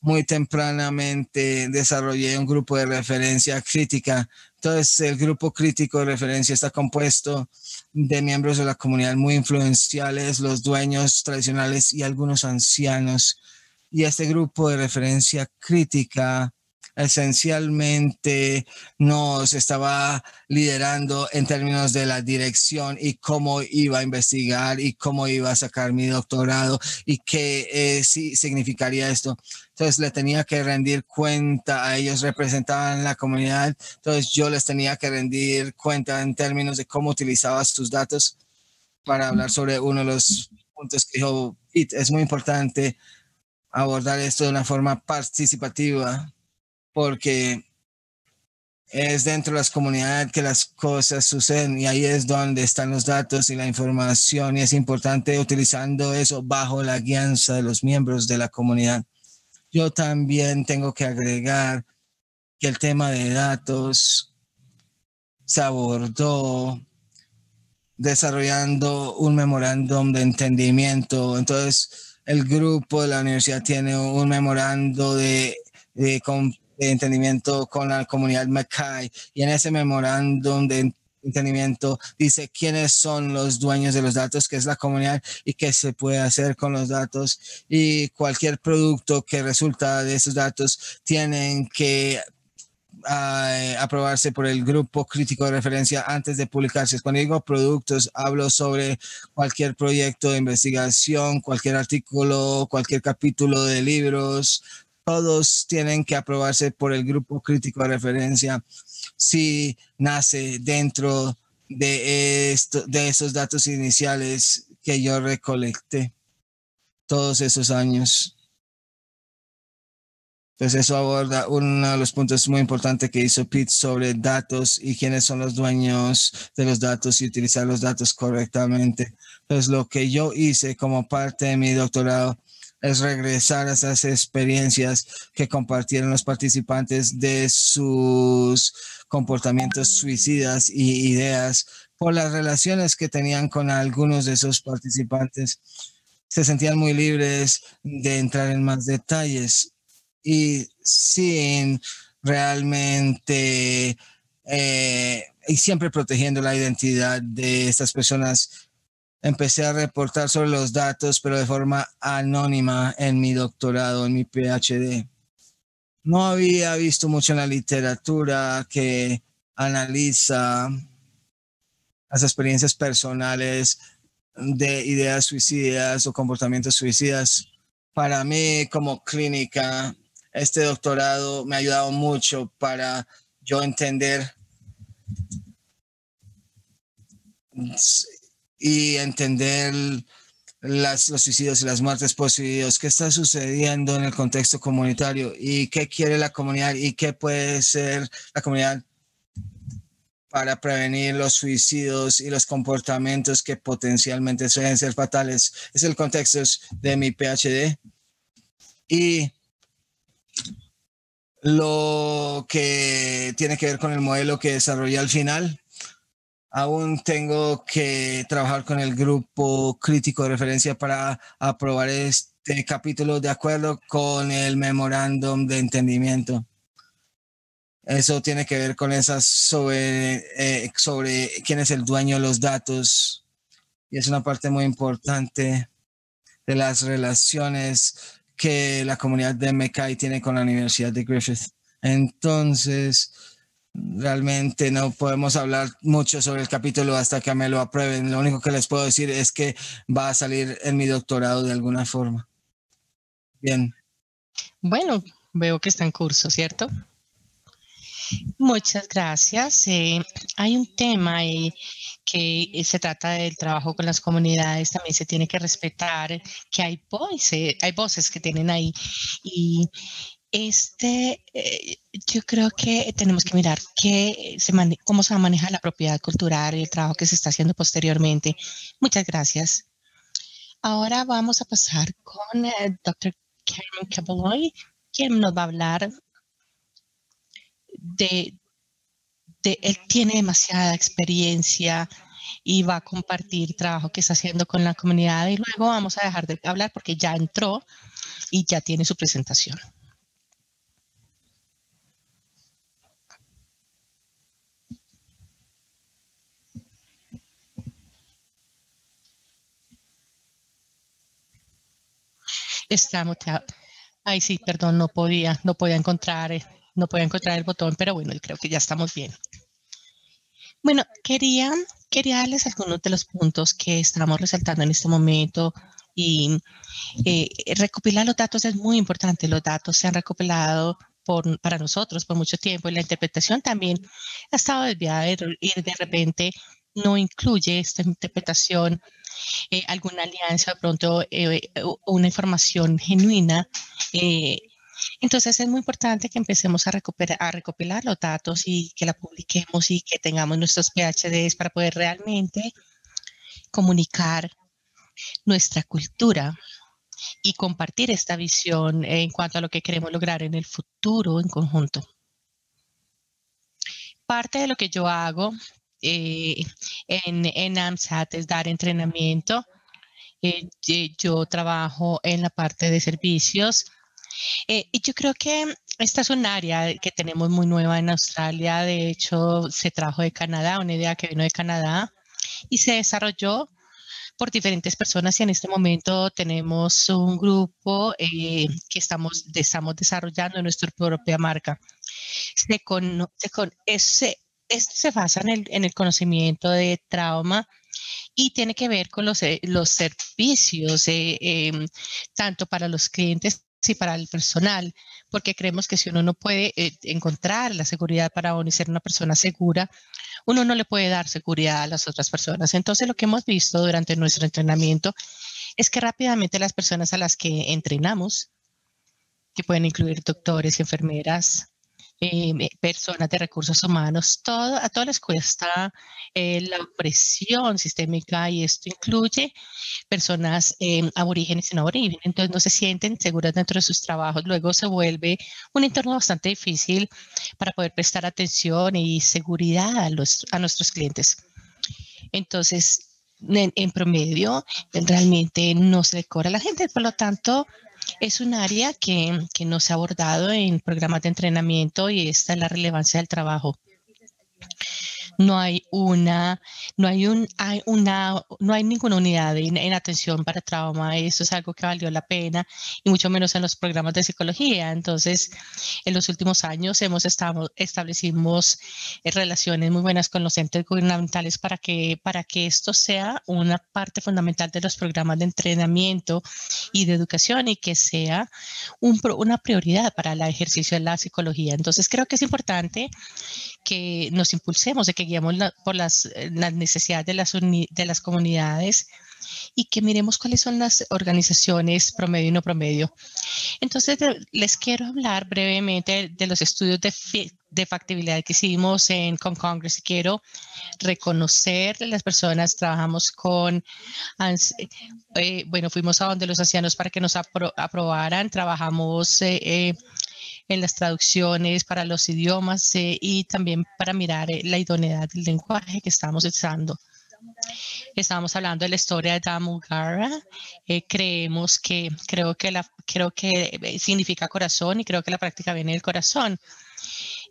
Muy tempranamente desarrollé un grupo de referencia crítica. Entonces, el grupo crítico de referencia está compuesto de miembros de la comunidad muy influenciales, los dueños tradicionales y algunos ancianos. Y este grupo de referencia crítica esencialmente nos estaba liderando en términos de la dirección y cómo iba a investigar y cómo iba a sacar mi doctorado y qué eh, significaría esto. Entonces le tenía que rendir cuenta a ellos, representaban la comunidad, entonces yo les tenía que rendir cuenta en términos de cómo utilizaba sus datos para hablar sobre uno de los puntos que dijo es muy importante abordar esto de una forma participativa porque es dentro de las comunidades que las cosas suceden y ahí es donde están los datos y la información y es importante utilizando eso bajo la guianza de los miembros de la comunidad. Yo también tengo que agregar que el tema de datos se abordó desarrollando un memorándum de entendimiento. Entonces, el grupo de la universidad tiene un memorando de, de, de entendimiento con la comunidad Mackay y en ese memorándum de entendimiento dice quiénes son los dueños de los datos, que es la comunidad y qué se puede hacer con los datos y cualquier producto que resulta de esos datos tienen que eh, aprobarse por el grupo crítico de referencia antes de publicarse. Cuando digo productos, hablo sobre cualquier proyecto de investigación, cualquier artículo, cualquier capítulo de libros. Todos tienen que aprobarse por el grupo crítico de referencia si nace dentro de, esto, esos datos iniciales que yo recolecté todos esos años. Entonces eso aborda uno de los puntos muy importantes que hizo Pete sobre datos y quiénes son los dueños de los datos y utilizar los datos correctamente. Pues lo que yo hice como parte de mi doctorado es regresar a esas experiencias que compartieron los participantes de sus comportamientos suicidas y ideas por las relaciones que tenían con algunos de esos participantes. Se sentían muy libres de entrar en más detalles y sin realmente eh, y siempre protegiendo la identidad de estas personas. Empecé a reportar sobre los datos, pero de forma anónima en mi doctorado, en mi PhD. No había visto mucho en la literatura que analiza las experiencias personales de ideas suicidas o comportamientos suicidas. Para mí, como clínica, este doctorado me ha ayudado mucho para yo entender y entender los suicidios y las muertes por suicidios, qué está sucediendo en el contexto comunitario y qué quiere la comunidad y qué puede ser la comunidad para prevenir los suicidios y los comportamientos que potencialmente suelen ser fatales. Es el contexto de mi PhD. Y lo que tiene que ver con el modelo que desarrollé al final. Aún tengo que trabajar con el grupo crítico de referencia para aprobar este capítulo de acuerdo con el memorándum de entendimiento. Eso tiene que ver con esas sobre, eh, sobre quién es el dueño de los datos. Y es una parte muy importante de las relaciones que la comunidad de Mekai tiene con la Universidad de Griffith. Entonces, realmente no podemos hablar mucho sobre el capítulo hasta que me lo aprueben. Lo único que les puedo decir es que va a salir en mi doctorado de alguna forma. Bien. Bueno, veo que está en curso, ¿cierto? Muchas gracias. Eh, hay un tema que se trata del trabajo con las comunidades, también se tiene que respetar que hay voces, hay voces que tienen ahí. Y este, eh, yo creo que tenemos que mirar qué se cómo se maneja la propiedad cultural y el trabajo que se está haciendo posteriormente. Muchas gracias. Ahora vamos a pasar con el Dr. Karen Cabaloy, quien nos va a hablar de, él tiene demasiada experiencia y va a compartir trabajo que está haciendo con la comunidad y luego vamos a dejar de hablar porque ya entró y ya tiene su presentación. Está muteado. Ay, sí, perdón, no podía, no podía encontrar eh, no puedo encontrar el botón, pero bueno, creo que ya estamos bien. Bueno, quería, quería darles algunos de los puntos que estamos resaltando en este momento y eh, recopilar los datos es muy importante. Los datos se han recopilado por, para nosotros por mucho tiempo y la interpretación también ha estado desviada y de repente no incluye esta interpretación eh, alguna alianza, de pronto eh, una información genuina entonces es muy importante que empecemos a, a recopilar los datos y que la publiquemos y que tengamos nuestros PhDs para poder realmente comunicar nuestra cultura y compartir esta visión en cuanto a lo que queremos lograr en el futuro en conjunto. Parte de lo que yo hago eh, en, en AMSAT es dar entrenamiento. Eh, yo trabajo en la parte de servicios eh, y yo creo que esta es un área que tenemos muy nueva en Australia. De hecho, se trajo de Canadá, una idea que vino de Canadá y se desarrolló por diferentes personas y en este momento tenemos un grupo eh, que estamos, estamos desarrollando nuestra propia marca. se, con, ese, este se basa en el, en el conocimiento de trauma y tiene que ver con los, eh, los servicios, em, tanto para los clientes y para el personal, porque creemos que si uno no puede eh, encontrar la seguridad para uno y ser una persona segura, uno no le puede dar seguridad a las otras personas. Entonces, lo que hemos visto durante nuestro entrenamiento es que rápidamente las personas a las que entrenamos, que pueden incluir doctores y enfermeras, eh, personas de recursos humanos, a todos les cuesta eh, la opresión sistémica y esto incluye personas eh, aborígenes y no aborígenes, entonces no se sienten seguras dentro de sus trabajos, luego se vuelve un entorno bastante difícil para poder prestar atención y seguridad a nuestros clientes. Entonces, en, en promedio, realmente no se le cobra a la gente, por lo tanto, es un área que, no se ha abordado en programas de entrenamiento y esta es la relevancia del trabajo no hay una, no hay un, hay una, no hay ninguna unidad en, atención para trauma. Eso es algo que valió la pena y mucho menos en los programas de psicología. Entonces, en los últimos años hemos estado, establecimos eh, relaciones muy buenas con los entes gubernamentales para que, para que esto sea una parte fundamental de los programas de entrenamiento y de educación y que sea un, una prioridad para el ejercicio de la psicología. Entonces, creo que es importante que nos impulsemos, de que guiemos por las, eh, las, necesidades de las, de las comunidades y que miremos cuáles son las organizaciones promedio y no promedio. Entonces, les quiero hablar brevemente de los estudios de, de factibilidad que hicimos en con Congress. Quiero reconocer las personas, trabajamos con, eh, bueno, fuimos a donde los ancianos para que nos aprobaran, trabajamos eh, en las traducciones para los idiomas eh, y también para mirar eh, la idoneidad del lenguaje que estamos usando. Estábamos hablando de la historia de Damugara. Eh, creemos que, creo que, la, creo que significa corazón y creo que la práctica viene del corazón.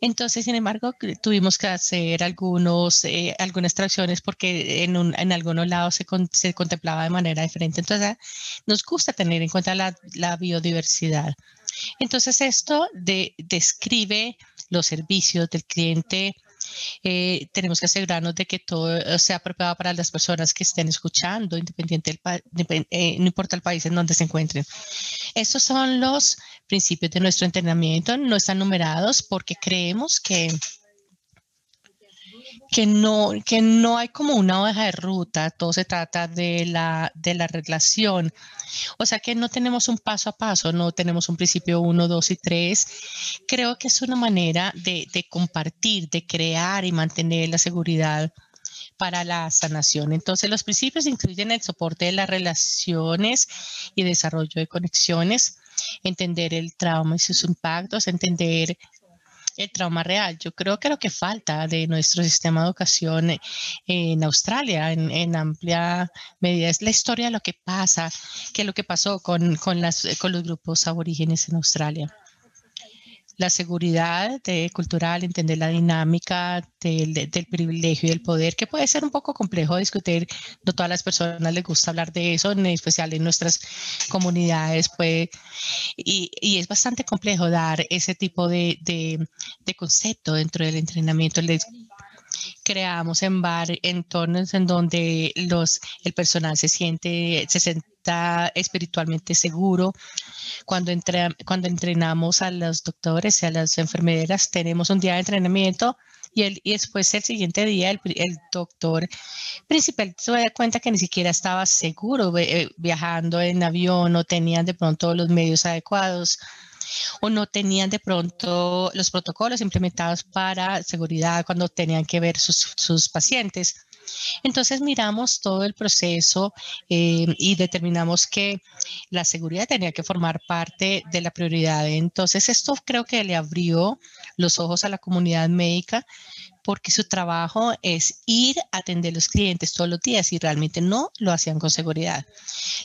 Entonces, sin embargo, tuvimos que hacer algunos, algunas traducciones porque en, un, en algunos lados se, se, contemplaba de manera diferente. Entonces, nos gusta tener en cuenta la, la biodiversidad. Entonces, esto describe los servicios del cliente. Eh, tenemos que asegurarnos de que todo sea apropiado para las personas que estén escuchando, independiente del eh, no importa el país en donde se encuentren. Estos son los principios de nuestro entrenamiento. No están numerados porque creemos que que no, que no hay como una hoja de ruta, todo se trata de la, de la relación. O sea que no tenemos un paso a paso, no tenemos un principio uno, dos y tres. Creo que es una manera de, de compartir, de crear y mantener la seguridad para la sanación. Entonces, los principios incluyen el soporte de las relaciones y desarrollo de conexiones, entender el trauma y sus impactos, entender el trauma real. Yo creo que lo que falta de nuestro sistema de educación en Australia, en, amplia medida, es la historia de lo que pasa, qué es lo que pasó con, con, las, con los grupos aborígenes en Australia la seguridad cultural, entender la dinámica del, privilegio y del poder, que puede ser un poco complejo discutir. No todas las personas les gusta hablar de eso, en especial en nuestras comunidades, pues, y, es bastante complejo dar ese tipo de, concepto dentro del entrenamiento. Creamos en bar entornos en donde los, el personal se siente, se siente espiritualmente seguro. Cuando, entre, cuando entrenamos a los doctores y a las enfermeras, tenemos un día de entrenamiento y, el, y después el siguiente día el, el, doctor principal se da cuenta que ni siquiera estaba seguro eh, viajando en avión, no tenían de pronto los medios adecuados o no tenían de pronto los protocolos implementados para seguridad cuando tenían que ver sus, sus pacientes. Entonces miramos todo el proceso eh, y determinamos que la seguridad tenía que formar parte de la prioridad. Entonces esto creo que le abrió los ojos a la comunidad médica porque su trabajo es ir a atender a los clientes todos los días y realmente no lo hacían con seguridad.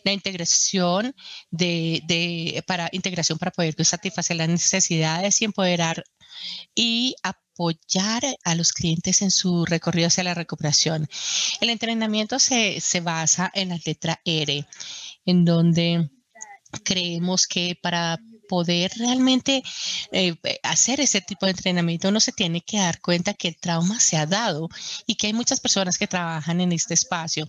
La integración de, para integración para poder satisfacer las necesidades y empoderar y apoyar a los clientes en su recorrido hacia la recuperación. El entrenamiento se, se basa en la letra R, en donde creemos que para poder realmente eh, hacer ese tipo de entrenamiento, uno se tiene que dar cuenta que el trauma se ha dado y que hay muchas personas que trabajan en este espacio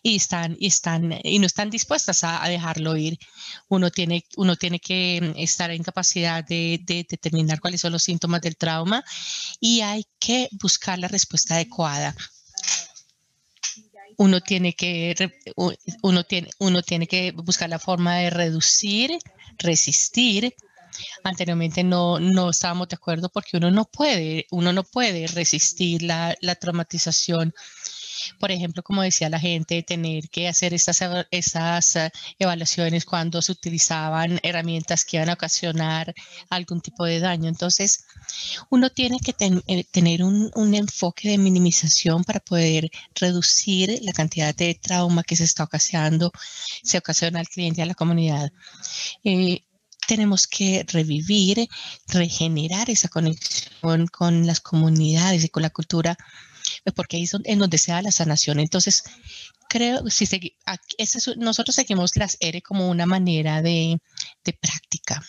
y están, y están y no están dispuestas a, dejarlo ir. Uno tiene, uno tiene que estar en capacidad de, de, determinar cuáles son los síntomas del trauma y hay que buscar la respuesta adecuada uno tiene que uno tiene uno tiene que buscar la forma de reducir, resistir. Anteriormente no, no estábamos de acuerdo porque uno no puede, uno no puede resistir la, la traumatización por ejemplo, como decía la gente, tener que hacer estas, estas eh, evaluaciones cuando se utilizaban herramientas que iban a ocasionar algún tipo de daño. Entonces, uno tiene que eh, tener un, enfoque de minimización para poder reducir la cantidad de trauma que se está ocasionando, se ocasiona al cliente y a la comunidad. Eh, tenemos que revivir, regenerar esa conexión con las comunidades y con la cultura pues, porque ahí es en donde se da la sanación. Entonces, creo, si nosotros seguimos las R como una manera de, práctica.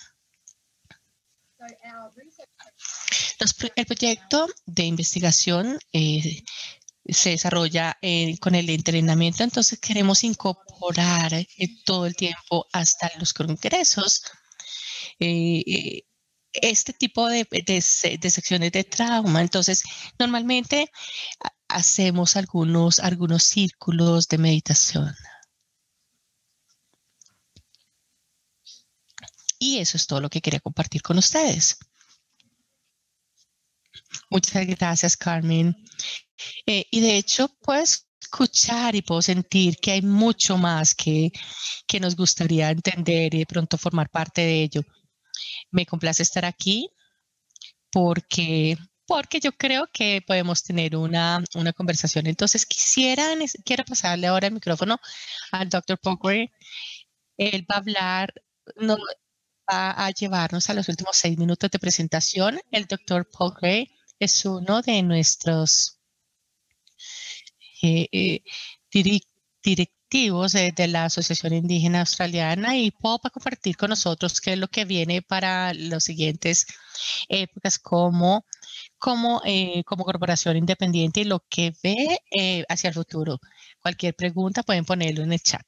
el proyecto de investigación eh, se desarrolla eh, con el entrenamiento, entonces queremos incorporar eh, todo el tiempo hasta los congresos este tipo de, secciones de trauma. Entonces, normalmente hacemos algunos, algunos círculos de meditación. Y eso es todo lo que quería compartir con ustedes. Muchas gracias, Carmen. Eh, y de hecho, puedes escuchar y puedo sentir que hay mucho más que, que nos gustaría entender y de pronto formar parte de ello. Me complace estar aquí porque, porque yo creo que podemos tener una, una conversación. Entonces, quisiera, quiero pasarle ahora el micrófono al doctor Pogre. Él va a hablar, no, va a llevarnos a los últimos seis minutos de presentación. El doctor Pogre es uno de nuestros eh, eh, directivos de la Asociación Indígena Australiana y Paul compartir con nosotros qué es lo que viene para las siguientes épocas como, como, eh, como corporación independiente y lo que ve eh, hacia el futuro. Cualquier pregunta pueden ponerlo en el chat.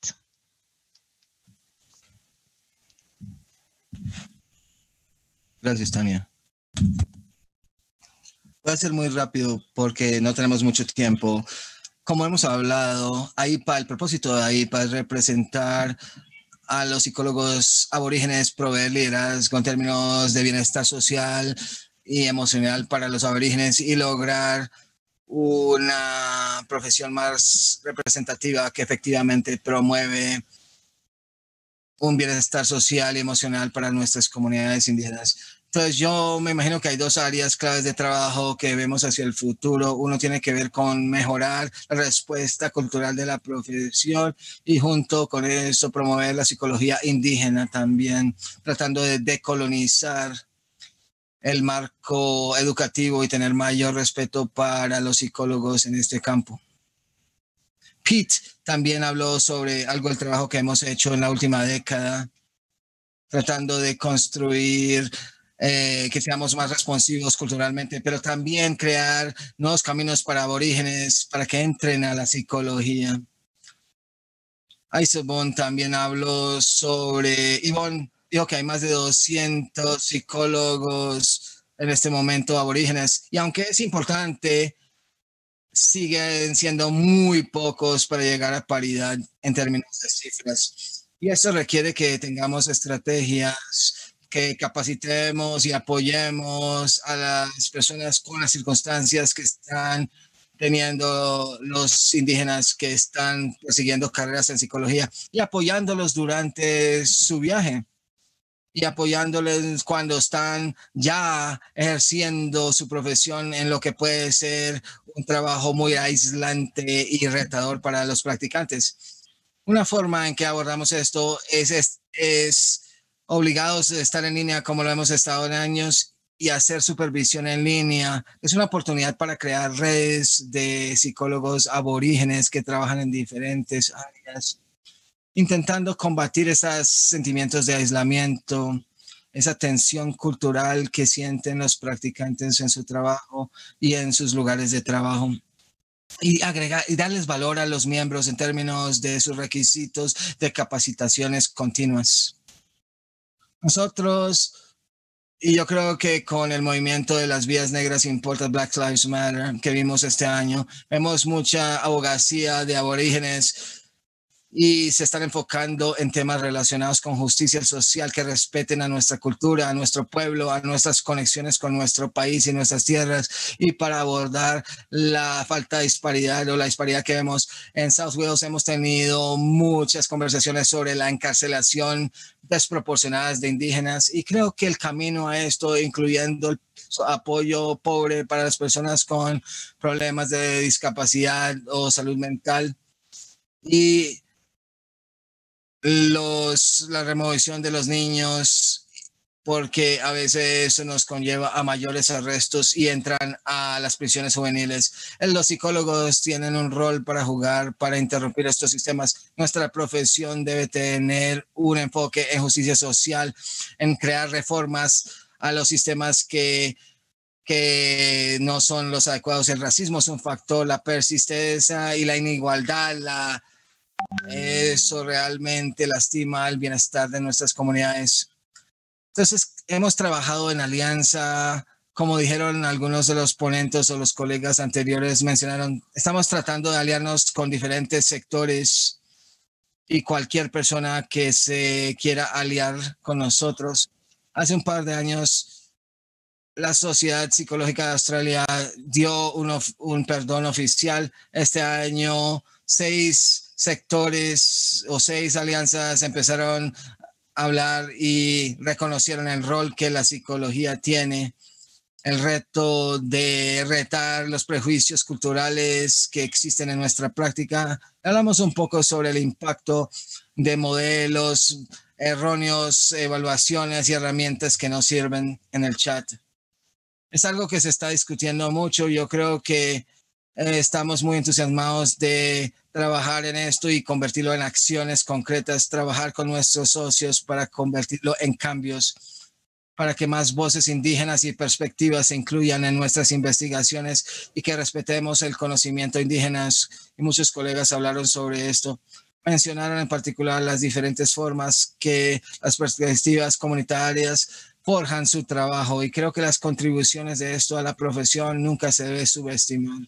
Gracias, Tania. Voy a ser muy rápido porque no tenemos mucho tiempo como hemos hablado, AIPA, el propósito de AIPA es representar a los psicólogos aborígenes, proveer liderazgo en términos de bienestar social y emocional para los aborígenes y lograr una profesión más representativa que efectivamente promueve un bienestar social y emocional para nuestras comunidades indígenas. Entonces yo me imagino que hay dos áreas claves de trabajo que vemos hacia el futuro. Uno tiene que ver con mejorar la respuesta cultural de la profesión y junto con eso promover la psicología indígena también, tratando de decolonizar el marco educativo y tener mayor respeto para los psicólogos en este campo. Pete también habló sobre algo del trabajo que hemos hecho en la última década, tratando de construir eh, que seamos más responsivos culturalmente, pero también crear nuevos caminos para aborígenes, para que entren a la psicología. Aisebon también habló sobre, Ivonne dijo que hay más de 200 psicólogos en este momento aborígenes, y aunque es importante, siguen siendo muy pocos para llegar a paridad en términos de cifras. Y eso requiere que tengamos estrategias que capacitemos y apoyemos a las personas con las circunstancias que están teniendo los indígenas que están persiguiendo carreras en psicología y apoyándolos durante su viaje y apoyándoles cuando están ya ejerciendo su profesión en lo que puede ser un trabajo muy aislante y retador para los practicantes. Una forma en que abordamos esto es, es, es obligados a estar en línea como lo hemos estado años y hacer supervisión en línea. Es una oportunidad para crear redes de psicólogos aborígenes que trabajan en diferentes áreas, intentando combatir esos sentimientos de aislamiento esa tensión cultural que sienten los practicantes en su trabajo y en sus lugares de trabajo y agregar y darles valor a los miembros en términos de sus requisitos de capacitaciones continuas. Nosotros, y yo creo que con el movimiento de las vías negras importa Black Lives Matter que vimos este año, vemos mucha abogacía de aborígenes y se están enfocando en temas relacionados con justicia social que respeten a nuestra cultura, a nuestro pueblo, a nuestras conexiones con nuestro país y nuestras tierras y para abordar la falta de disparidad o la disparidad que vemos en South Wales hemos tenido muchas conversaciones sobre la encarcelación desproporcionada de indígenas y creo que el camino a esto incluyendo el apoyo pobre para las personas con problemas de discapacidad o salud mental y los, la remoción de los niños, porque a veces eso nos conlleva a mayores arrestos y entran a las prisiones juveniles. Los psicólogos tienen un rol para jugar, para interrumpir estos sistemas. Nuestra profesión debe tener un enfoque en justicia social, en crear reformas a los sistemas que que no son los adecuados. El racismo es un factor, la persistencia y la inigualdad, la, eso realmente lastima el bienestar de nuestras comunidades. Entonces, hemos trabajado en alianza, como dijeron algunos de los ponentes o los colegas anteriores mencionaron, estamos tratando de aliarnos con diferentes sectores y cualquier persona que se quiera aliar con nosotros. Hace un par de años, la Sociedad Psicológica de Australia dio un, perdón oficial. Este año, seis sectores o seis alianzas empezaron a hablar y reconocieron el rol que la psicología tiene, el reto de retar los prejuicios culturales que existen en nuestra práctica. Hablamos un poco sobre el impacto de modelos erróneos, evaluaciones y herramientas que nos sirven en el chat. Es algo que se está discutiendo mucho. Yo creo que eh, estamos muy entusiasmados de trabajar en esto y convertirlo en acciones concretas, trabajar con nuestros socios para convertirlo en cambios, para que más voces indígenas y perspectivas se incluyan en nuestras investigaciones y que respetemos el conocimiento indígena. Y muchos colegas hablaron sobre esto. Mencionaron en particular las diferentes formas que las perspectivas comunitarias forjan su trabajo y creo que las contribuciones de esto a la profesión nunca se debe subestimar.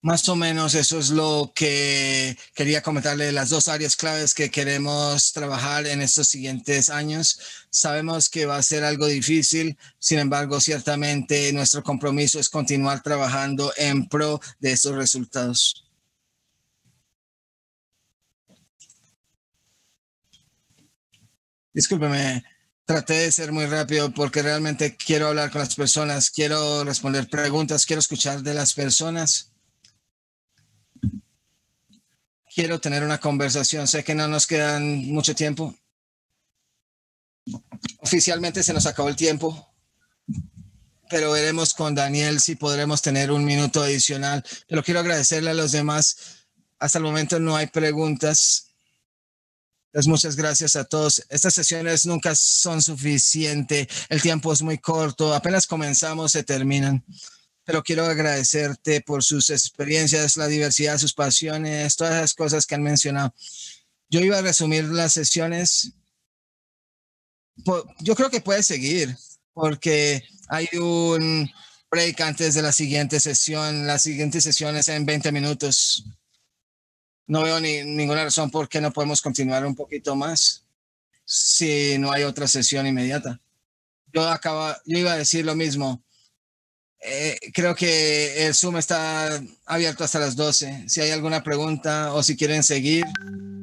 Más o menos eso es lo que quería comentarle, las dos áreas claves que queremos trabajar en estos siguientes años. Sabemos que va a ser algo difícil, sin embargo, ciertamente nuestro compromiso es continuar trabajando en pro de estos resultados. Discúlpeme, traté de ser muy rápido porque realmente quiero hablar con las personas, quiero responder preguntas, quiero escuchar de las personas quiero tener una conversación. Sé que no nos quedan mucho tiempo. Oficialmente se nos acabó el tiempo, pero veremos con Daniel si podremos tener un minuto adicional. Pero quiero agradecerle a los demás. Hasta el momento no hay preguntas. Pues muchas gracias a todos. Estas sesiones nunca son suficientes. El tiempo es muy corto. Apenas comenzamos, se terminan pero quiero agradecerte por sus experiencias, la diversidad, sus pasiones, todas las cosas que han mencionado. Yo iba a resumir las sesiones. Yo creo que puedes seguir porque hay un break antes de la siguiente sesión. La siguiente sesión es en 20 minutos. No veo ni, ninguna razón por qué no podemos continuar un poquito más si no hay otra sesión inmediata. Yo, acaba, yo iba a decir lo mismo eh, creo que el Zoom está abierto hasta las 12. Si hay alguna pregunta o si quieren seguir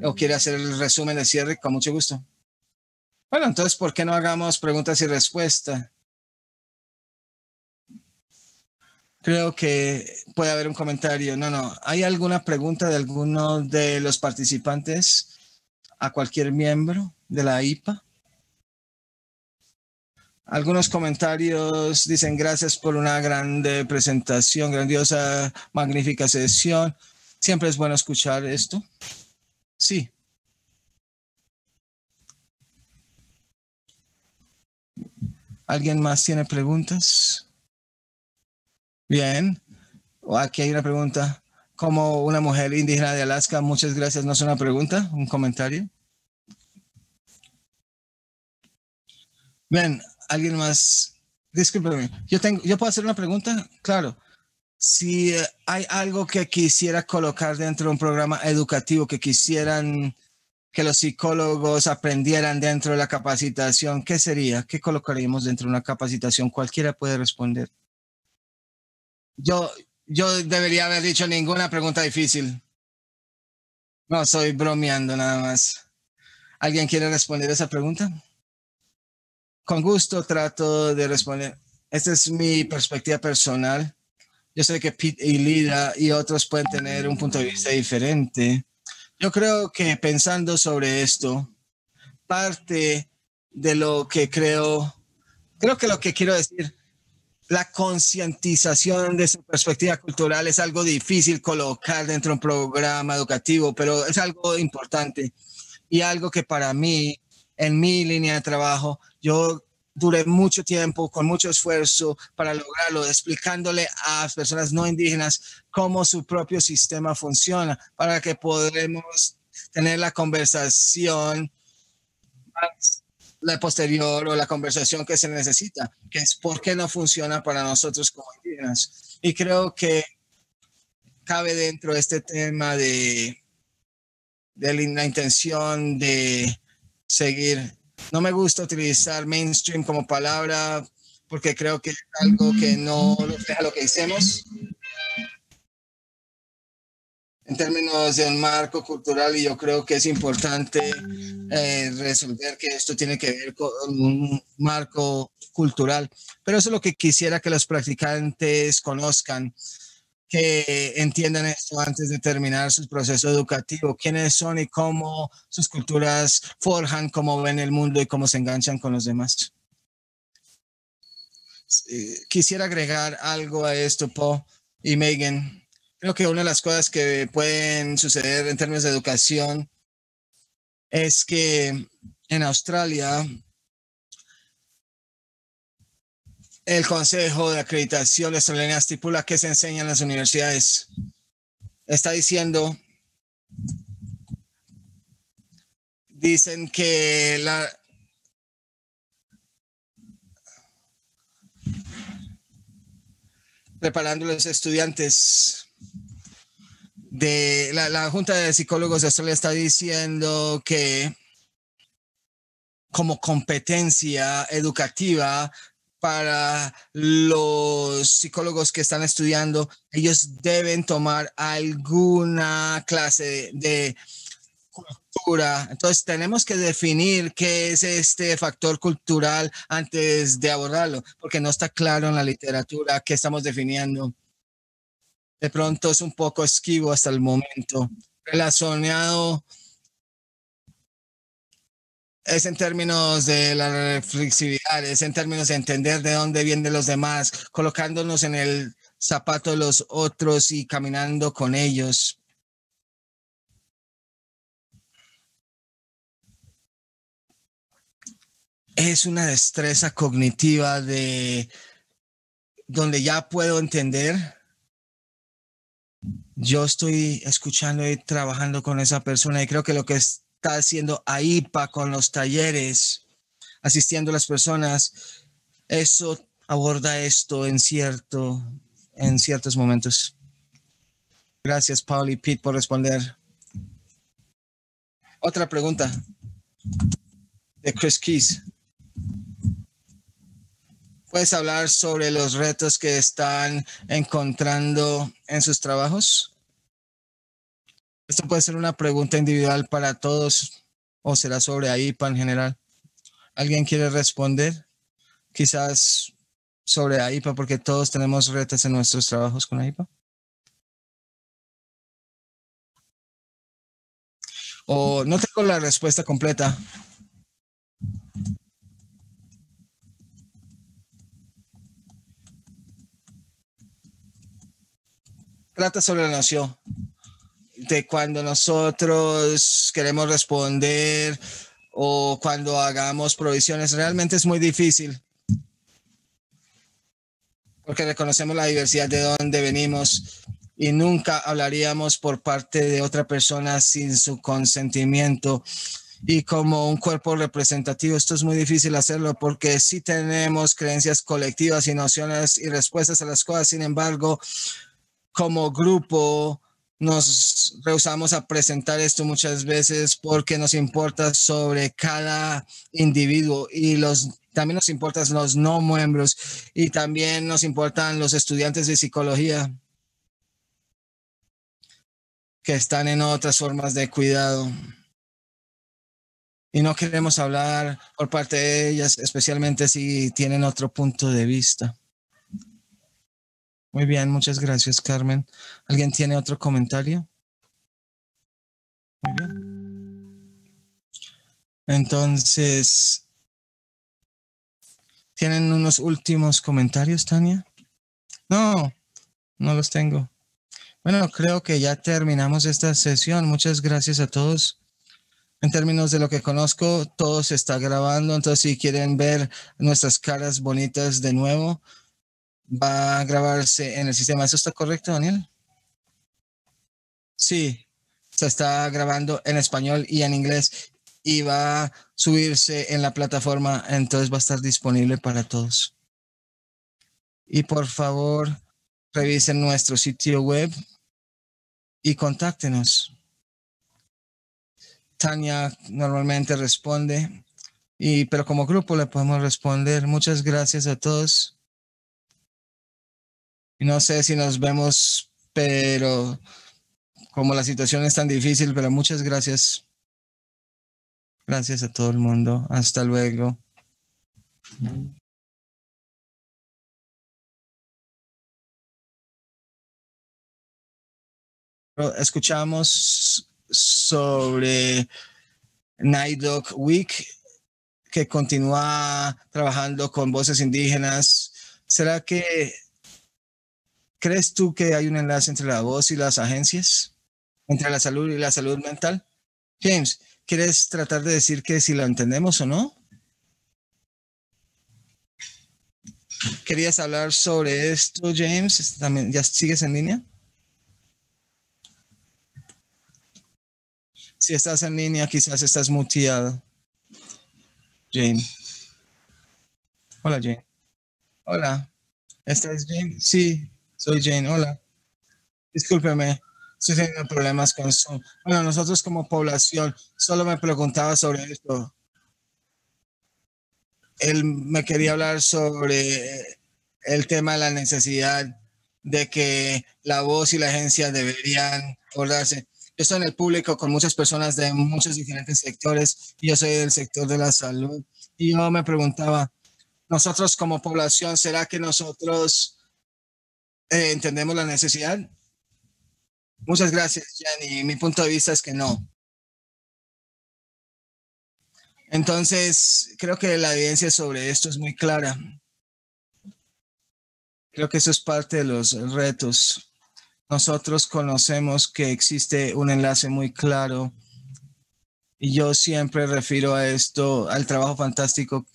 o quiere hacer el resumen de cierre, con mucho gusto. Bueno, entonces, ¿por qué no hagamos preguntas y respuestas? Creo que puede haber un comentario. No, no. ¿Hay alguna pregunta de alguno de los participantes a cualquier miembro de la IPA? Algunos comentarios dicen gracias por una grande presentación, grandiosa, magnífica sesión. Siempre es bueno escuchar esto. Sí. ¿Alguien más tiene preguntas? Bien. Aquí hay una pregunta. Como una mujer indígena de Alaska, muchas gracias. ¿No es una pregunta? ¿Un comentario? Bien, ¿alguien más? Discúlpeme. Yo, tengo, ¿Yo puedo hacer una pregunta? Claro. Si eh, hay algo que quisiera colocar dentro de un programa educativo que quisieran que los psicólogos aprendieran dentro de la capacitación, ¿qué sería? ¿Qué colocaríamos dentro de una capacitación? Cualquiera puede responder. Yo, yo debería haber dicho ninguna pregunta difícil. No, estoy bromeando nada más. ¿Alguien quiere responder esa pregunta? Con gusto trato de responder. Esta es mi perspectiva personal. Yo sé que Pete y Lida y otros pueden tener un punto de vista diferente yo creo que pensando sobre esto, parte de lo que creo, creo que lo que quiero decir, la concientización de su perspectiva cultural es algo difícil colocar dentro de un programa educativo, pero es algo importante y algo que para mí, en mi línea de trabajo, yo duré mucho tiempo, con mucho esfuerzo para lograrlo, explicándole a las personas no indígenas cómo su propio sistema funciona, para que podamos tener la conversación la posterior o la conversación que se necesita, que es por qué no funciona para nosotros como indígenas. Y creo que cabe dentro de este tema de, de la intención de seguir. No me gusta utilizar mainstream como palabra porque creo que es algo que no refleja lo que hacemos. En términos de un marco cultural y yo creo que es importante eh, resolver que esto tiene que ver con un marco cultural. Pero eso es lo que quisiera que los practicantes conozcan que entiendan esto antes de terminar su proceso educativo, quiénes son y cómo sus culturas forjan, cómo ven el mundo y cómo se enganchan con los demás. Quisiera agregar algo a esto, Paul y Megan. Creo que una de las cosas que pueden suceder en términos de educación es que en Australia el Consejo de Acreditación de Australia estipula que se enseña en las universidades. Está diciendo, dicen que la, preparando los estudiantes de la, la, Junta de Psicólogos de Australia está diciendo que como competencia educativa para los psicólogos que están estudiando, ellos deben tomar alguna clase de cultura. Entonces tenemos que definir qué es este factor cultural antes de abordarlo, porque no está claro en la literatura qué estamos definiendo. De pronto es un poco esquivo hasta el momento, relacionado es en términos de la reflexividad, es en términos de entender de dónde vienen los demás, colocándonos en el zapato de los otros y caminando con ellos. Es una destreza cognitiva de donde ya puedo entender. Yo estoy escuchando y trabajando con esa persona y creo que lo que es está haciendo AIPA con los talleres, asistiendo a las personas, eso aborda esto en cierto, en ciertos momentos. Gracias, Paul y Pete, por responder. Otra pregunta de Chris Keys. ¿Puedes hablar sobre los retos que están encontrando en sus trabajos? Esto puede ser una pregunta individual para todos o será sobre AIPA en general. ¿Alguien quiere responder? Quizás sobre AIPA porque todos tenemos retos en nuestros trabajos con AIPA. O no tengo la respuesta completa. Trata sobre la nación de cuando nosotros queremos responder o cuando hagamos provisiones. Realmente es muy difícil porque reconocemos la diversidad de donde venimos y nunca hablaríamos por parte de otra persona sin su consentimiento. Y como un cuerpo representativo, esto es muy difícil hacerlo porque sí tenemos creencias colectivas y nociones y respuestas a las cosas. Sin embargo, como grupo, nos rehusamos a presentar esto muchas veces porque nos importa sobre cada individuo y los también nos importan los no miembros y también nos importan los estudiantes de psicología que están en otras formas de cuidado. Y no queremos hablar por parte de ellas, especialmente si tienen otro punto de vista. Muy bien, muchas gracias, Carmen. ¿Alguien tiene otro comentario? Muy bien. Entonces, ¿tienen unos últimos comentarios, Tania? No, no los tengo. Bueno, creo que ya terminamos esta sesión. Muchas gracias a todos. En términos de lo que conozco, todo se está grabando, entonces si quieren ver nuestras caras bonitas de nuevo, va a grabarse en el sistema. ¿Eso está correcto, Daniel? Sí, se está grabando en español y en inglés y va a subirse en la plataforma, entonces va a estar disponible para todos. Y por favor, revisen nuestro sitio web y contáctenos. Tania normalmente responde, y, pero como grupo le podemos responder. Muchas gracias a todos. No sé si nos vemos, pero como la situación es tan difícil, pero muchas gracias. Gracias a todo el mundo. Hasta luego. Escuchamos sobre Night Dog Week, que continúa trabajando con voces indígenas. ¿Será que ¿Crees tú que hay un enlace entre la voz y las agencias? ¿Entre la salud y la salud mental? James, ¿quieres tratar de decir que si lo entendemos o no? ¿Querías hablar sobre esto, James? ¿También, ¿Ya sigues en línea? Si estás en línea, quizás estás muteado. Jane. Hola, Jane. Hola. ¿Estás Jane? Sí, soy Jane, hola. Discúlpeme, estoy teniendo problemas con Zoom. Bueno, nosotros como población, solo me preguntaba sobre esto. Él me quería hablar sobre el tema de la necesidad de que la voz y la agencia deberían abordarse. Yo estoy en el público con muchas personas de muchos diferentes sectores y yo soy del sector de la salud. Y yo me preguntaba, nosotros como población, ¿será que nosotros eh, entendemos la necesidad. Muchas gracias, Jenny. Mi punto de vista es que no. Entonces, creo que la evidencia sobre esto es muy clara. Creo que eso es parte de los retos. Nosotros conocemos que existe un enlace muy claro y yo siempre refiero a esto, al trabajo fantástico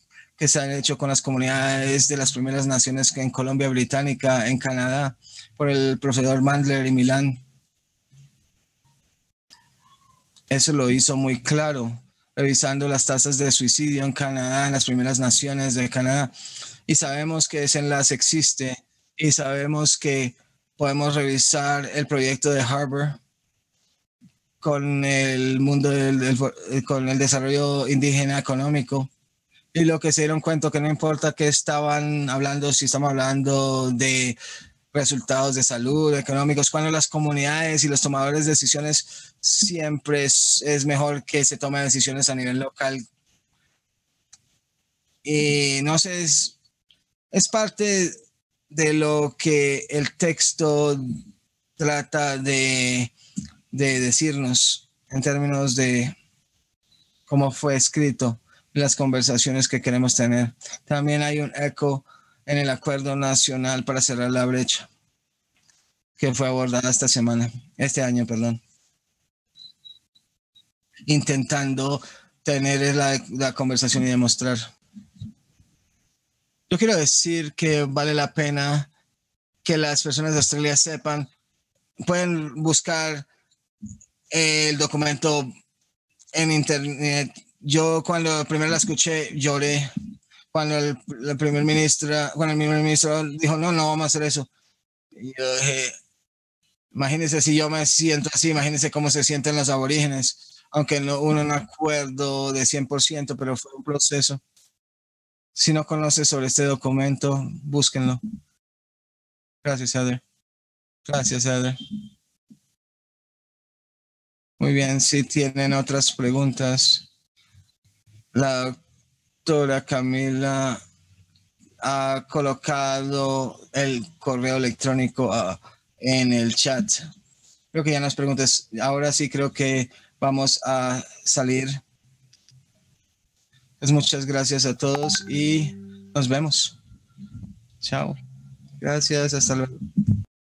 que se han hecho con las comunidades de las primeras naciones en Colombia Británica, en Canadá, por el profesor Mandler y Milán. Eso lo hizo muy claro, revisando las tasas de suicidio en Canadá, en las primeras naciones de Canadá. Y sabemos que ese enlace existe y sabemos que podemos revisar el proyecto de Harbour con el mundo del, con el desarrollo indígena económico y lo que se dieron cuenta que no importa que estaban hablando, si estamos hablando de resultados de salud, económicos, cuando las comunidades y los tomadores de decisiones siempre es, mejor que se tomen decisiones a nivel local. Y no sé, es, es parte de lo que el texto trata de, de decirnos en términos de cómo fue escrito las conversaciones que queremos tener. También hay un eco en el Acuerdo Nacional para cerrar la brecha, que fue abordada esta semana, este año, perdón. Intentando tener la, conversación y demostrar. Yo quiero decir que vale la pena que las personas de Australia sepan, pueden buscar el documento en internet. Yo cuando primero la escuché lloré cuando el, primer ministro, cuando el primer ministro dijo, no, no vamos a hacer eso. Y yo imagínense si yo me siento así, imagínense cómo se sienten los aborígenes, aunque no, uno no acuerdo de 100%, pero fue un proceso. Si no conoces sobre este documento, búsquenlo. Gracias, Heather. Gracias, Heather. Muy bien, si tienen otras preguntas. La doctora Camila ha colocado el correo electrónico ah, en el chat. Creo que ya las preguntas. Ahora sí creo que vamos a salir. Pues muchas gracias a todos y nos vemos. Chao. Gracias, hasta luego.